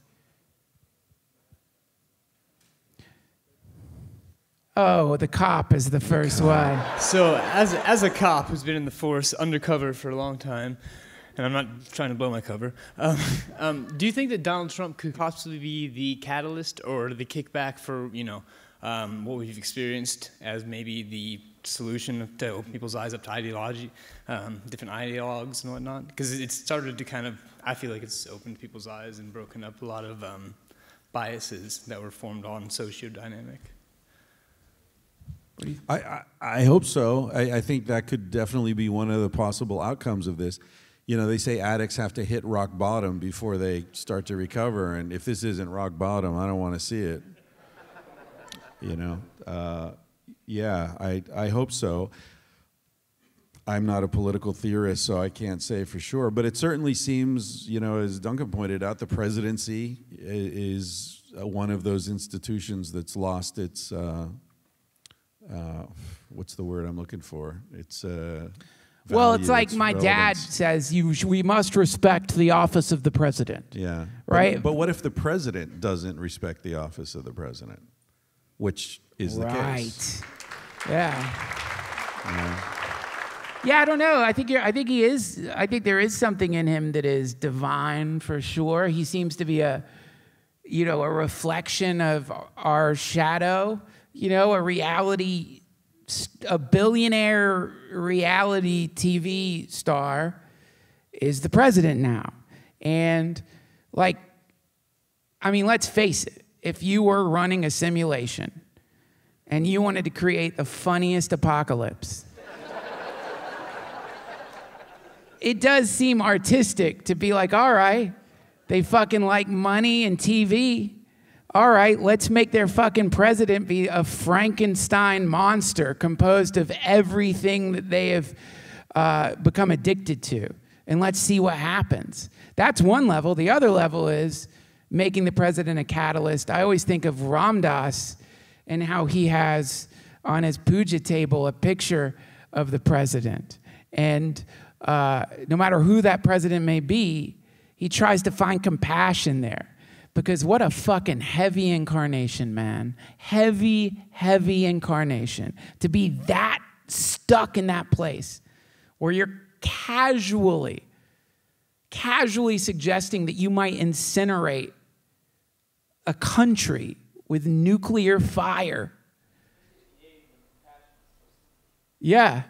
Oh, the cop is the first one. So, as, as a cop who's been in the force undercover for a long time, and I'm not trying to blow my cover, um, um, do you think that Donald Trump could possibly be the catalyst or the kickback for, you know, um, what we've experienced as maybe the solution to open people's eyes up to ideology, um, different ideologues and whatnot? Because it's started to kind of, I feel like it's opened people's eyes and broken up a lot of um, biases that were formed on sociodynamic. I, I, I hope so. I, I think that could definitely be one of the possible outcomes of this. You know, they say addicts have to hit rock bottom before they start to recover, and if this isn't rock bottom, I don't want to see it. You know, uh, yeah, I, I hope so. I'm not a political theorist, so I can't say for sure, but it certainly seems, you know, as Duncan pointed out, the presidency is uh, one of those institutions that's lost its. Uh, uh, what's the word I'm looking for? It's uh, Well, it's like my dad says, you, sh- we must respect the office of the president. Yeah. Right? But, but what if the president doesn't respect the office of the president, which is the case? Right. Yeah. Yeah, I don't know. I think you're, I think he is. I think there is something in him that is divine for sure. He seems to be a, you know, a reflection of our shadow. You know, a reality, a billionaire reality TV star is the president now, and like, I mean, let's face it. If you were running a simulation and you wanted to create the funniest apocalypse, it does seem artistic to be like, all right, they fucking like money and TV. All right, let's make their fucking president be a Frankenstein monster composed of everything that they have uh, become addicted to. And let's see what happens. That's one level. The other level is making the president a catalyst. I always think of Ram Dass and how he has on his puja table a picture of the president. And uh, no matter who that president may be, he tries to find compassion there. Because what a fucking heavy incarnation, man. Heavy, heavy incarnation. To be that stuck in that place where you're casually, casually suggesting that you might incinerate a country with nuclear fire. Yeah.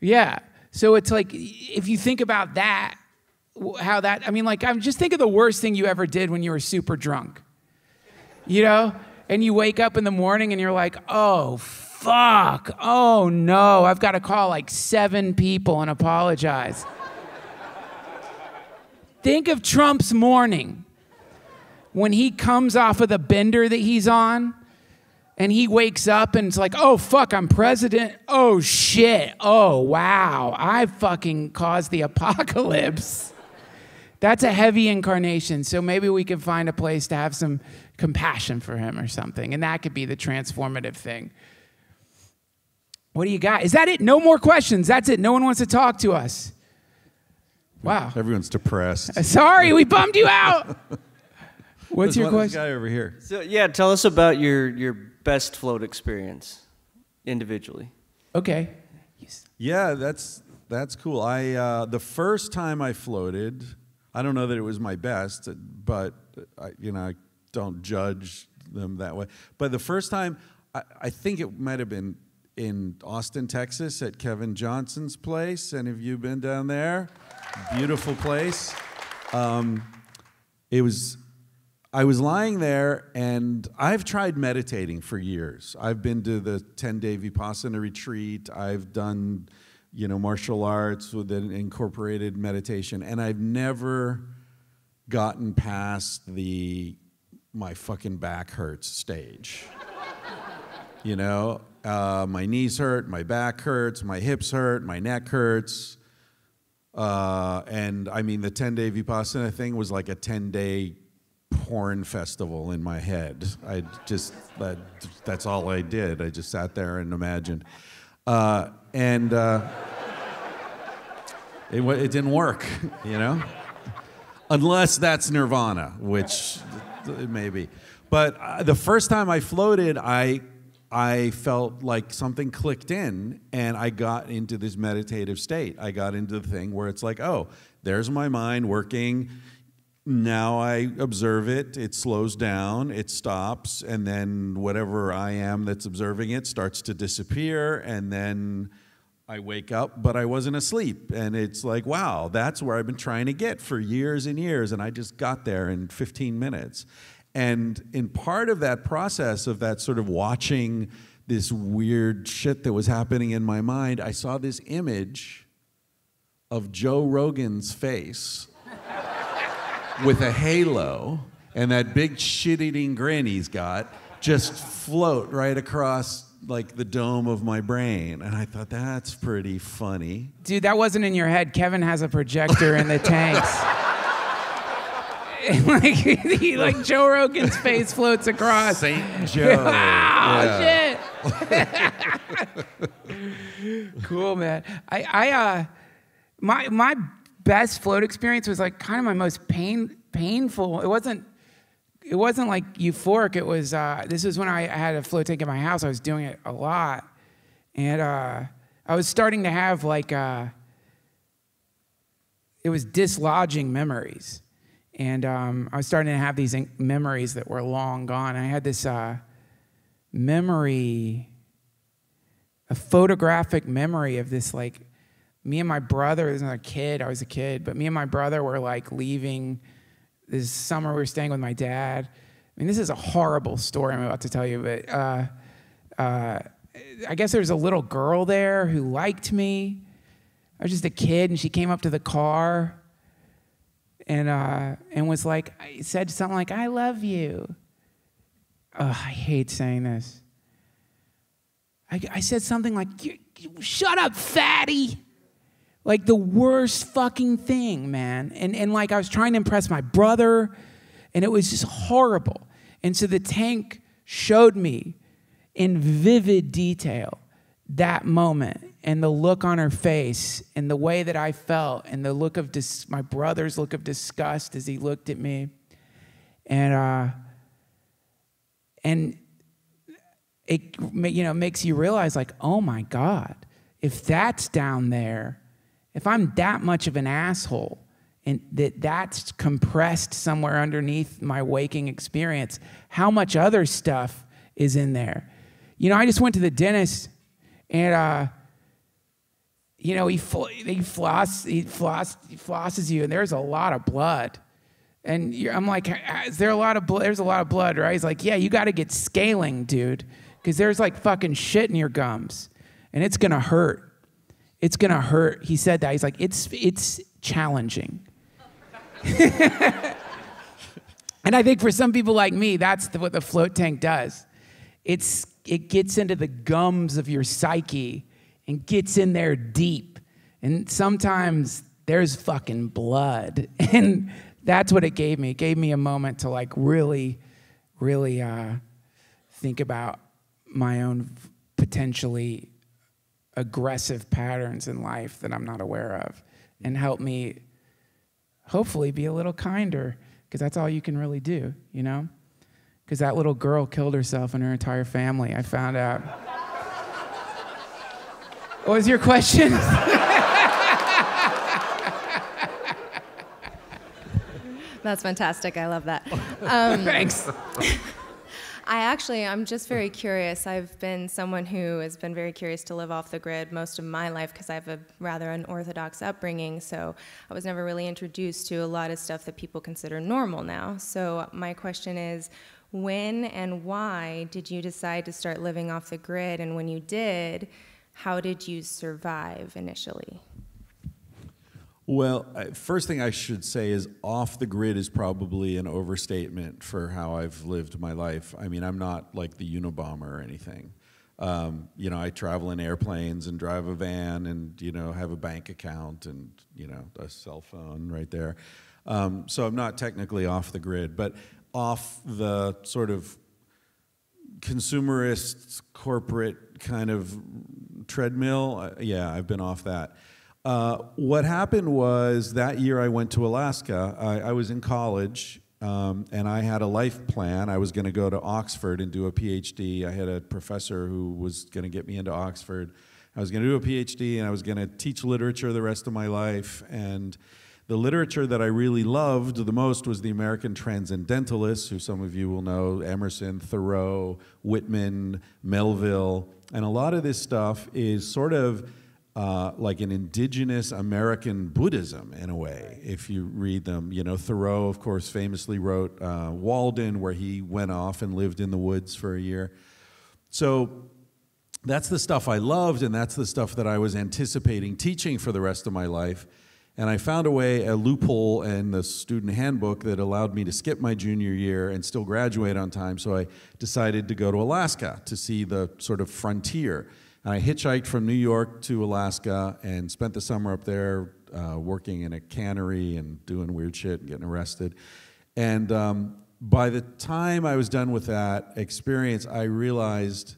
Yeah. So it's like, if you think about that, how that, I mean, like, I'm just think of the worst thing you ever did when you were super drunk, you know? And you wake up in the morning and you're like, oh, fuck. Oh, no. I've got to call like seven people and apologize. think of Trump's morning when he comes off of the bender that he's on and he wakes up and it's like, oh, fuck, I'm president. Oh, shit. Oh, wow. I fucking caused the apocalypse. That's a heavy incarnation. So maybe we can find a place to have some compassion for him or something. And that could be the transformative thing. What do you got? Is that it? No more questions. That's it. No one wants to talk to us. Wow. Everyone's depressed. Sorry, we bummed you out. What's There's your one- this question? guy over here. So yeah, tell us about your your best float experience individually. Okay. Yes. Yeah, that's that's cool. I uh, the first time I floated, I don't know that it was my best, but I, you know I don't judge them that way. But the first time, I, I think it might have been in Austin, Texas, at Kevin Johnson's place. Any of you been down there? Beautiful place. Um, it was I was lying there and I've tried meditating for years. I've been to the 10 day Vipassana retreat. I've done, you know, martial arts with an incorporated meditation and I've never gotten past the my fucking back hurts stage. you know, uh, my knees hurt, my back hurts, my hips hurt, my neck hurts. Uh, and I mean, the 10 day Vipassana thing was like a 10 day porn festival in my head. I just, that, that's all I did. I just sat there and imagined. Uh, and uh, it, it didn't work, you know? Unless that's Nirvana, which it may be. But uh, the first time I floated, I I felt like something clicked in and I got into this meditative state. I got into the thing where it's like, oh, there's my mind working. Now I observe it, it slows down, it stops, and then whatever I am that's observing it starts to disappear, and then I wake up, but I wasn't asleep. And it's like, wow, that's where I've been trying to get for years and years. And I just got there in 15 minutes. And in part of that process of that sort of watching this weird shit that was happening in my mind, I saw this image of Joe Rogan's face with a halo and that big shit eating grin he's got just float right across like the dome of my brain. And I thought, that's pretty funny. Dude, that wasn't in your head. Kevin has a projector in the tanks. like, he, like Joe Rogan's face floats across. Saint Joe. Ah, Yeah. shit. cool, man. I, I, uh, my, my best float experience was like kind of my most pain, painful. It wasn't, it wasn't like euphoric. It was, uh, this was when I had a float tank in my house. I was doing it a lot. And, uh, I was starting to have like, uh, it was dislodging memories. And um, I was starting to have these memories that were long gone. I had this uh, memory, a photographic memory of this, like, me and my brother, as a kid, I was a kid, but me and my brother were like leaving this summer. We were staying with my dad. I mean, this is a horrible story I'm about to tell you, but uh, uh, I guess there was a little girl there who liked me. I was just a kid, and she came up to the car and uh, and was like, I said something like, "I love you." Ugh, I hate saying this. I, I said something like, "You- you- "Shut up, fatty." Like the worst fucking thing, man. And and like I was trying to impress my brother, and it was just horrible. And so the tank showed me in vivid detail that moment and the look on her face and the way that I felt and the look of my brother's look of disgust as he looked at me. And uh and it you know makes you realize like oh my god if that's down there, if I'm that much of an asshole and that that's compressed somewhere underneath my waking experience, how much other stuff is in there? You know, I just went to the dentist and, uh, you know, he, fl- he, floss, he, floss, he flosses you, and there's a lot of blood. And I'm like, is there a lot of blood? There's a lot of blood, right? He's like, yeah, you got to get scaling, dude, because there's like fucking shit in your gums, and it's gonna hurt. It's gonna hurt. He said that. He's like, it's it's challenging. and I think for some people like me, that's the, what the float tank does. It's it gets into the gums of your psyche and gets in there deep. And sometimes there's fucking blood. And that's what it gave me. It gave me a moment to like really, really uh, think about my own potentially aggressive patterns in life that I'm not aware of and help me hopefully be a little kinder because that's all you can really do, you know? Because that little girl killed herself and her entire family, I found out. what was your question? That's fantastic. I love that. Um, Thanks. I actually, I'm just very curious. I've been someone who has been very curious to live off the grid most of my life because I have a rather unorthodox upbringing. So I was never really introduced to a lot of stuff that people consider normal now. So my question is, when and why did you decide to start living off the grid? And when you did, how did you survive initially? Well, first thing I should say is off the grid is probably an overstatement for how I've lived my life. I mean, I'm not like the Unabomber or anything. Um, you know, I travel in airplanes and drive a van and, you know, have a bank account and, you know, a cell phone right there. Um, so I'm not technically off the grid, but off the sort of consumerist corporate kind of treadmill, uh, yeah, I've been off that. Uh, what happened was that year I went to Alaska. I, I was in college um, and I had a life plan. I was going to go to Oxford and do a PhD. I had a professor who was going to get me into Oxford. I was going to do a PhD and I was going to teach literature the rest of my life. And the literature that I really loved the most was the American Transcendentalists, who some of you will know Emerson, Thoreau, Whitman, Melville. And a lot of this stuff is sort of uh, like an indigenous American Buddhism in a way, if you read them. You know, Thoreau, of course, famously wrote uh, Walden, where he went off and lived in the woods for a year. So that's the stuff I loved, and that's the stuff that I was anticipating teaching for the rest of my life. And I found a way, a loophole in the student handbook that allowed me to skip my junior year and still graduate on time. So I decided to go to Alaska to see the sort of frontier. I hitchhiked from New York to Alaska and spent the summer up there uh, working in a cannery and doing weird shit and getting arrested. And um, by the time I was done with that experience, I realized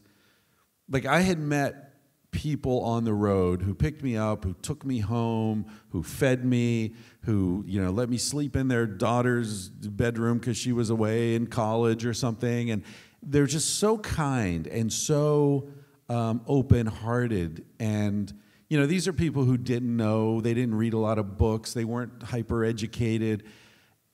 like I had met people on the road who picked me up, who took me home, who fed me, who you know let me sleep in their daughter's bedroom because she was away in college or something, and they're just so kind and so um, open hearted. And, you know, these are people who didn't know, they didn't read a lot of books, they weren't hyper educated.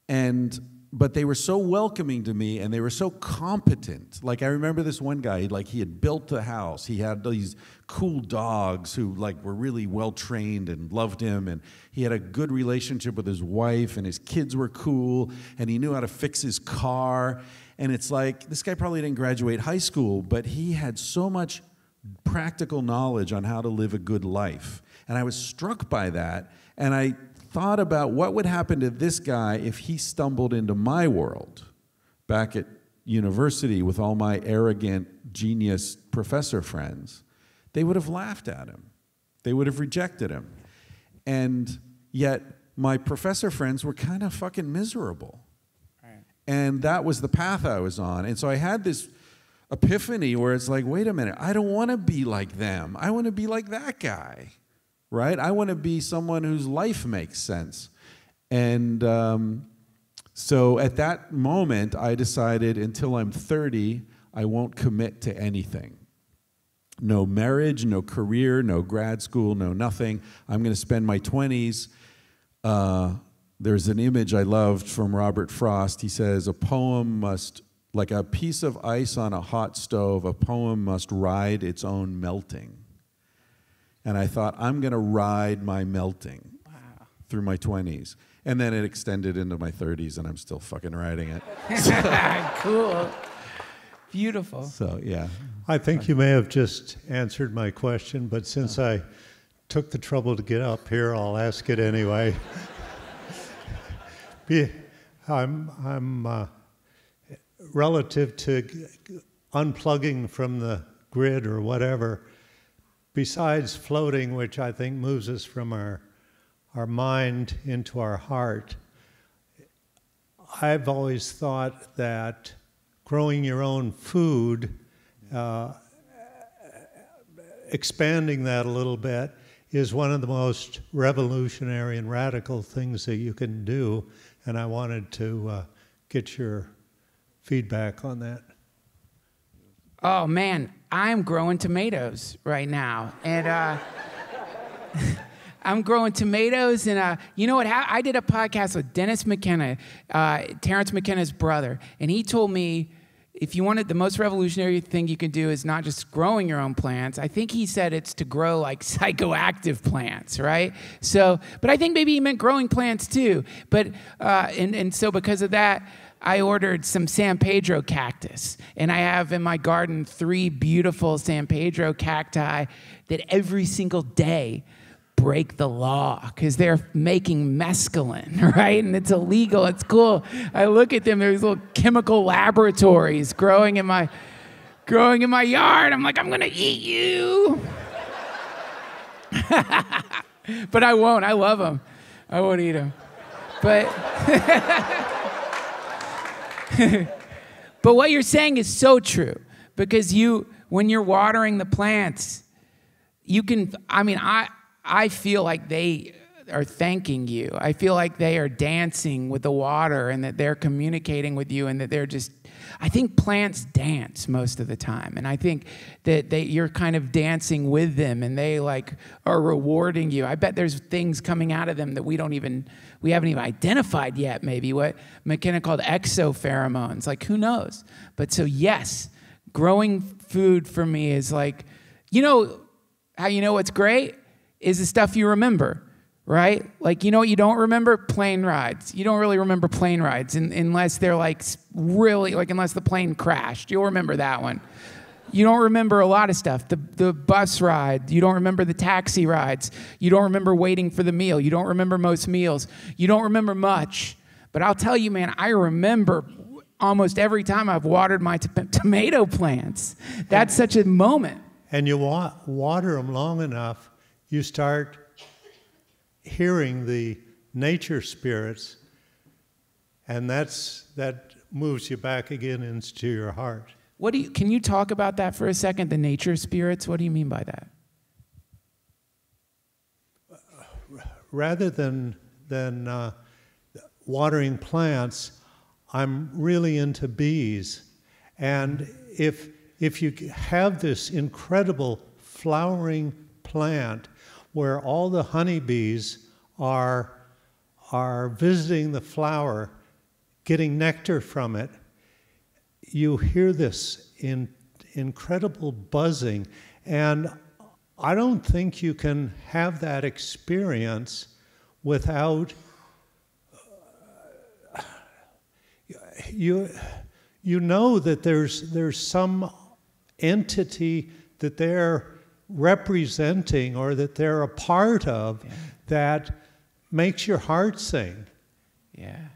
And, but they were so welcoming to me and they were so competent. Like I remember this one guy, like he had built a house. He had these cool dogs who like were really well trained and loved him and he had a good relationship with his wife and his kids were cool and he knew how to fix his car. And it's like this guy probably didn't graduate high school, but he had so much practical knowledge on how to live a good life. And I was struck by that. And I thought about what would happen to this guy if he stumbled into my world back at university with all my arrogant genius professor friends. They would have laughed at him, they would have rejected him. And yet, my professor friends were kind of fucking miserable. Right. And that was the path I was on. And so I had this epiphany where it's like, wait a minute, I don't want to be like them. I want to be like that guy, right? I want to be someone whose life makes sense. And um, so at that moment, I decided until I'm 30, I won't commit to anything. no marriage, no career, no grad school, no nothing. I'm going to spend my 20s. Uh, there's an image I loved from Robert Frost. He says, A poem must, like a piece of ice on a hot stove, a poem must ride its own melting. And I thought, I'm going to ride my melting wow. through my 20s. And then it extended into my 30s, and I'm still fucking riding it. cool. Beautiful. So, yeah. I think you may have just answered my question, but since I took the trouble to get up here, I'll ask it anyway. I'm, I'm uh, relative to unplugging from the grid or whatever, besides floating, which I think moves us from our, our mind into our heart, I've always thought that growing your own food uh, expanding that a little bit is one of the most revolutionary and radical things that you can do. And I wanted to uh, get your feedback on that. Oh man, I'm growing tomatoes right now, and uh, I'm growing tomatoes. And uh, you know what? I did a podcast with Dennis McKenna, uh, Terence McKenna's brother, and he told me if you wanted the most revolutionary thing you can do is not just growing your own plants i think he said it's to grow like psychoactive plants right so but i think maybe he meant growing plants too but uh, and, and so because of that I ordered some San Pedro cactus, and I have in my garden three beautiful San Pedro cacti that every single day break the law because they're making mescaline, right? And it's illegal. It's cool. I look at them, there's little chemical laboratories growing in my growing in my yard. I'm like, I'm gonna eat you. but I won't. I love them. I won't eat them. But But what you're saying is so true because you when you're watering the plants, you can I mean, I I feel like they are thanking you. I feel like they are dancing with the water and that they're communicating with you and that they're just I think plants dance most of the time. And I think that they, you're kind of dancing with them and they like are rewarding you. I bet there's things coming out of them that we don't even we haven't even identified yet maybe what McKenna called exopheromones. Like who knows? But so yes, growing food for me is like you know how you know what's great? is the stuff you remember, right? Like, you know what you don't remember? Plane rides. You don't really remember plane rides in, unless they're like really, like, unless the plane crashed. You'll remember that one. You don't remember a lot of stuff. The, the bus ride. You don't remember the taxi rides. You don't remember waiting for the meal. You don't remember most meals. You don't remember much. But I'll tell you, man, I remember almost every time I've watered my t- tomato plants. That's such a moment. And you wa- water them long enough you start hearing the nature spirits, and that's that moves you back again into your heart. What do you, can you talk about that for a second? The nature of spirits. What do you mean by that? Rather than than uh, watering plants, I'm really into bees, and if if you have this incredible flowering plant where all the honeybees are, are visiting the flower, getting nectar from it, you hear this in, incredible buzzing. And I don't think you can have that experience without uh, you you know that there's there's some entity that they're representing or that they're a part of yeah. that makes your heart sing. Yeah.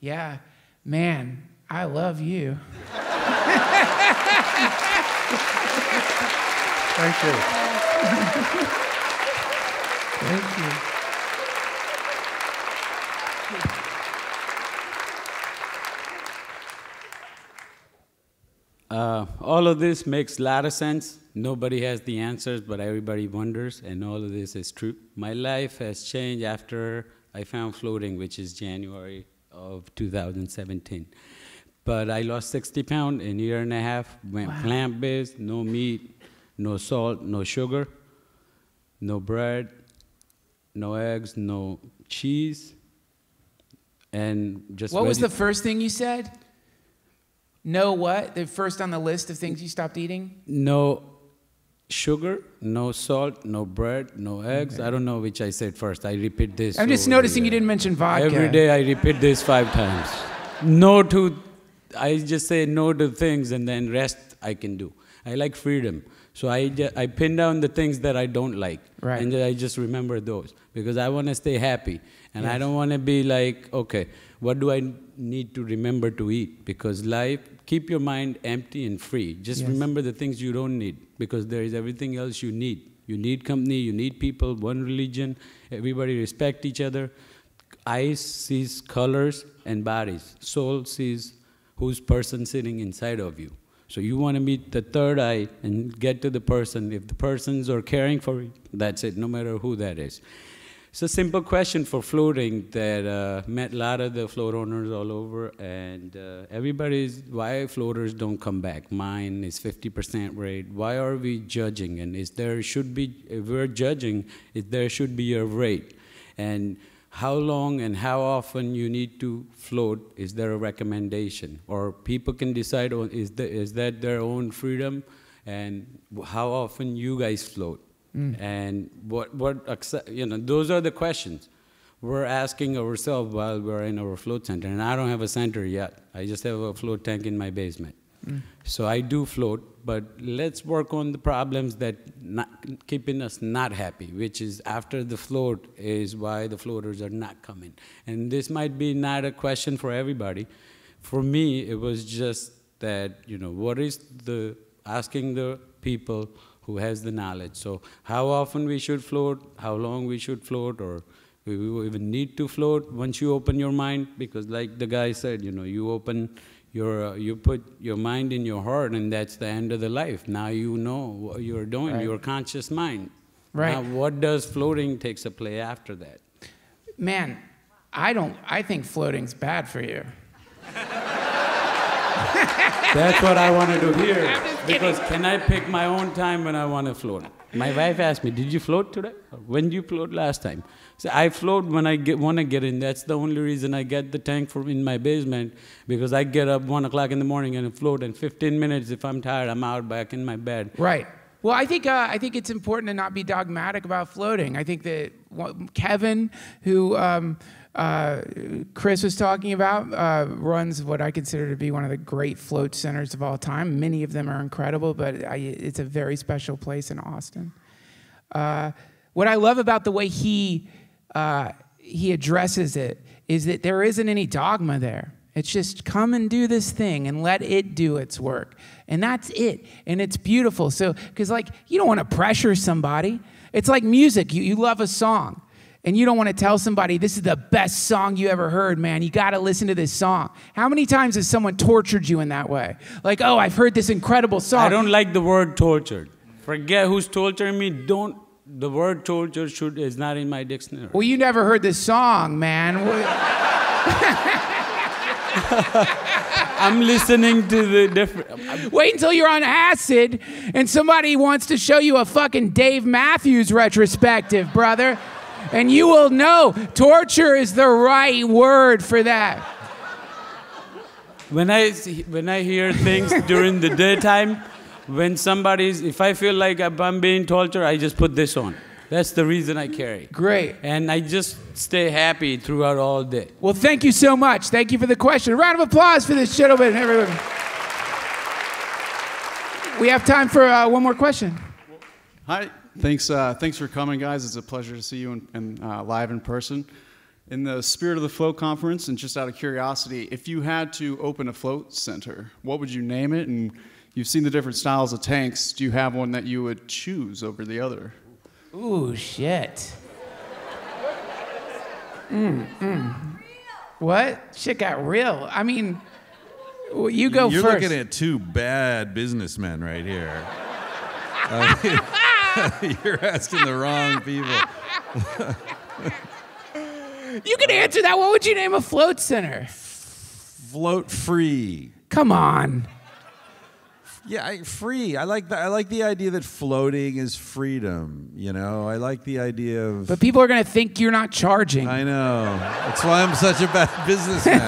Yeah. Man, I love you. Thank you. Thank you. Uh, all of this makes a lot of sense. Nobody has the answers, but everybody wonders, and all of this is true. My life has changed after I found floating, which is January of 2017. But I lost 60 pounds in a year and a half, went wow. plant based, no meat, no salt, no sugar, no bread, no eggs, no cheese, and just. What was the first thing you said? No, what? The first on the list of things you stopped eating? No sugar, no salt, no bread, no eggs. I don't know which I said first. I repeat this. I'm just noticing you didn't mention vodka. Every day I repeat this five times. No to, I just say no to things and then rest I can do. I like freedom. So I, ju- I pin down the things that I don't like. Right. And I just remember those because I want to stay happy. And I don't want to be like, okay, what do I need to remember to eat? Because life, keep your mind empty and free. Just Yes. remember the things you don't need because there is everything else you need. You need company, you need people, one religion, everybody respect each other. Eyes sees colors and bodies. Soul sees who's person sitting inside of you. So you want to meet the third eye and get to the person. If the persons are caring for you, that's it, no matter who that is. It's a simple question for floating that uh, met a lot of the float owners all over, and uh, everybody's why floaters don't come back. Mine is 50% rate. Why are we judging? And is there should be if we're judging, is there should be a rate, and how long and how often you need to float? Is there a recommendation, or people can decide on is the, is that their own freedom, and how often you guys float? Mm. And what, what, you know, those are the questions we're asking ourselves while we're in our float center. And I don't have a center yet. I just have a float tank in my basement. So I do float, but let's work on the problems that not keeping us not happy, which is after the float is why the floaters are not coming. And this might be not a question for everybody. For me, it was just that, you know, what is the, asking the people who has the knowledge. So how often we should float, how long we should float, or we we even need to float once you open your mind, because like the guy said, you know, you open your, uh, you put your mind in your heart, and that's the end of the life. Now you know what you're doing, Right. your conscious mind. Right. Now what does floating takes a play after that? Man, I don't, I think floating's bad for you. That's what I wanted to hear. Because can I pick my own time when I want to float? My wife asked me, "Did you float today? When did you float last time?" So I float when I get, want to get in. That's the only reason I get the tank from in my basement because I get up one o'clock in the morning and float. In 15 minutes, if I'm tired, I'm out back in my bed. Right. Well, I think uh, I think it's important to not be dogmatic about floating. I think that Kevin, who um, uh, Chris was talking about, uh, runs what I consider to be one of the great float centers of all time. Many of them are incredible, but I, it's a very special place in Austin. Uh, what I love about the way he uh, he addresses it is that there isn't any dogma there. It's just come and do this thing and let it do its work, and that's it. And it's beautiful. So, because like you don't want to pressure somebody. It's like music. You you love a song. And you don't want to tell somebody this is the best song you ever heard, man. You got to listen to this song. How many times has someone tortured you in that way? Like, oh, I've heard this incredible song. I don't like the word tortured. Forget who's torturing me. Don't. The word torture should is not in my dictionary. Well, you never heard this song, man. I'm listening to the different. Wait until you're on acid and somebody wants to show you a fucking Dave Matthews retrospective, brother. And you will know torture is the right word for that. When I when I hear things during the daytime, when somebody's if I feel like I'm being tortured, I just put this on. That's the reason I carry. Great. And I just stay happy throughout all day. Well, thank you so much. Thank you for the question. A round of applause for this gentleman, everyone. We have time for uh, one more question. Hi, thanks. Uh, thanks for coming, guys. It's a pleasure to see you in, in, uh, live in person. In the spirit of the Float Conference, and just out of curiosity, if you had to open a float center, what would you name it? And you've seen the different styles of tanks. Do you have one that you would choose over the other? Ooh, shit. Mm, mm. What? Shit got real. I mean, you go You're first. looking at two bad businessmen right here. Uh, you're asking the wrong people. you can answer that. What would you name a float center? Float free. Come on. Yeah, I, free. I like the, I like the idea that floating is freedom. You know, I like the idea of. But people are gonna think you're not charging. I know. That's why I'm such a bad businessman.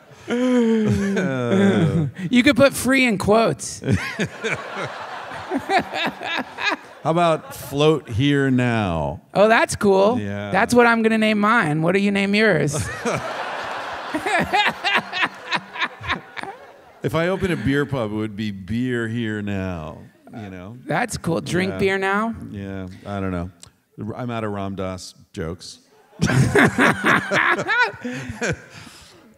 you could put free in quotes. How about float here now? Oh, that's cool. Yeah. That's what I'm gonna name mine. What do you name yours? If I open a beer pub, it would be beer here now. You know. That's cool. Drink Yeah. beer now. Yeah, I don't know. I'm out of Ram Dass jokes.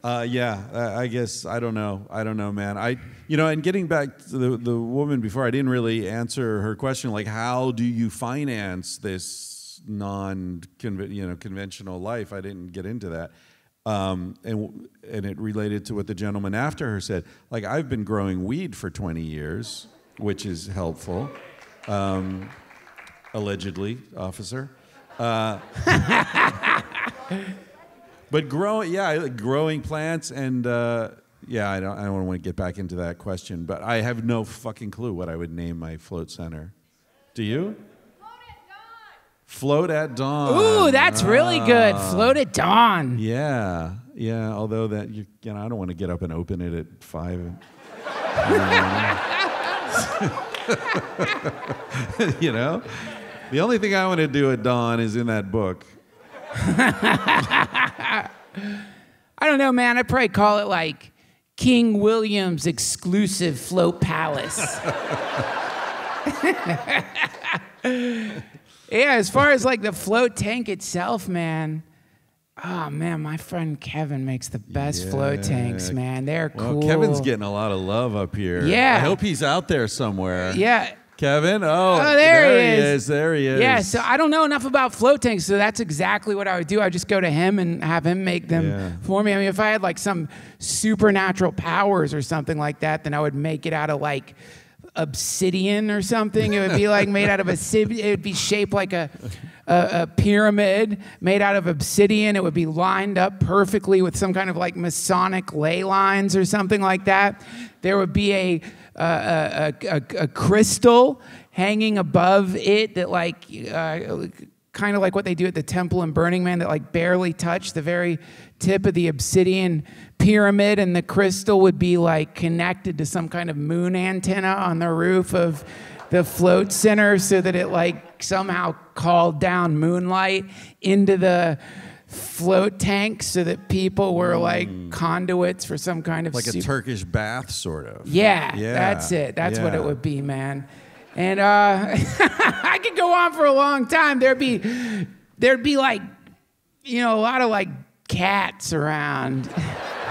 Uh, yeah, I, guess I don't know. I don't know, man. I, you know, and getting back to the the woman before, I didn't really answer her question. Like, how do you finance this non, you know, conventional life? I didn't get into that. Um, and and it related to what the gentleman after her said. Like, I've been growing weed for 20 years, which is helpful. Um, allegedly, officer. Uh, but growing, yeah, like growing plants and uh, yeah, I don't, I don't want to get back into that question, but I have no fucking clue what I would name my float center. Do you? Float at dawn. Float at dawn. Ooh, that's really good. Ah. Float at dawn. Yeah, yeah. Although that you, you know, I don't want to get up and open it at five. you know, the only thing I want to do at dawn is in that book. I don't know, man. I'd probably call it like King William's exclusive float palace. yeah, as far as like the float tank itself, man. Oh man, my friend Kevin makes the best float tanks, man. They're Well, cool. Kevin's getting a lot of love up here. Yeah. I hope he's out there somewhere. Yeah. Kevin. Oh, Oh, there he he is. There he is. Yeah, so I don't know enough about float tanks, so that's exactly what I would do. I just go to him and have him make them Yeah. for me. I mean, if I had like some supernatural powers or something like that, then I would make it out of like obsidian or something. It would be like made out of obsidian. It would be shaped like a, a, a pyramid made out of obsidian. It would be lined up perfectly with some kind of like Masonic ley lines or something like that. There would be a a, a, a, crystal hanging above it that like uh, kind of like what they do at the temple in burning man that like barely touch the very tip of the obsidian pyramid and the crystal would be like connected to some kind of moon antenna on the roof of the float center so that it like somehow called down moonlight into the float tank so that people were like conduits for some kind of like a super- Turkish bath, sort of. yeah, Yeah, that's it. That's what yeah. it would be, man. And uh, I could go on for a long time. There'd be, there'd be like, you know, a lot of like cats around.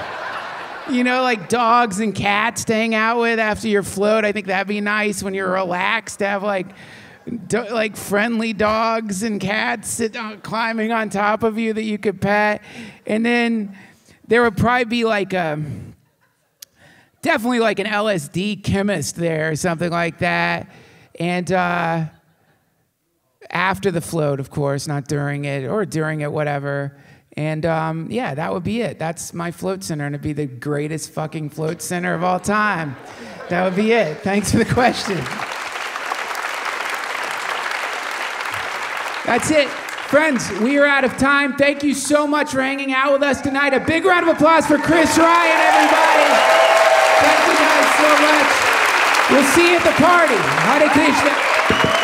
you know, like dogs and cats to hang out with after your float. I think that'd be nice when you're relaxed to have like, do, like friendly dogs and cats on, climbing on top of you that you could pet. And then there would probably be like a definitely like an LSD chemist there or something like that. And uh, after the float, of course, not during it or during it, whatever. And um, yeah, that would be it. That's my float center, and it'd be the greatest fucking float center of all time. That would be it. Thanks for the question. That's it. Friends, we are out of time. Thank you so much for hanging out with us tonight. A big round of applause for Chris Ryan, everybody. Thank you guys so much. We'll see you at the party. Hare Krishna.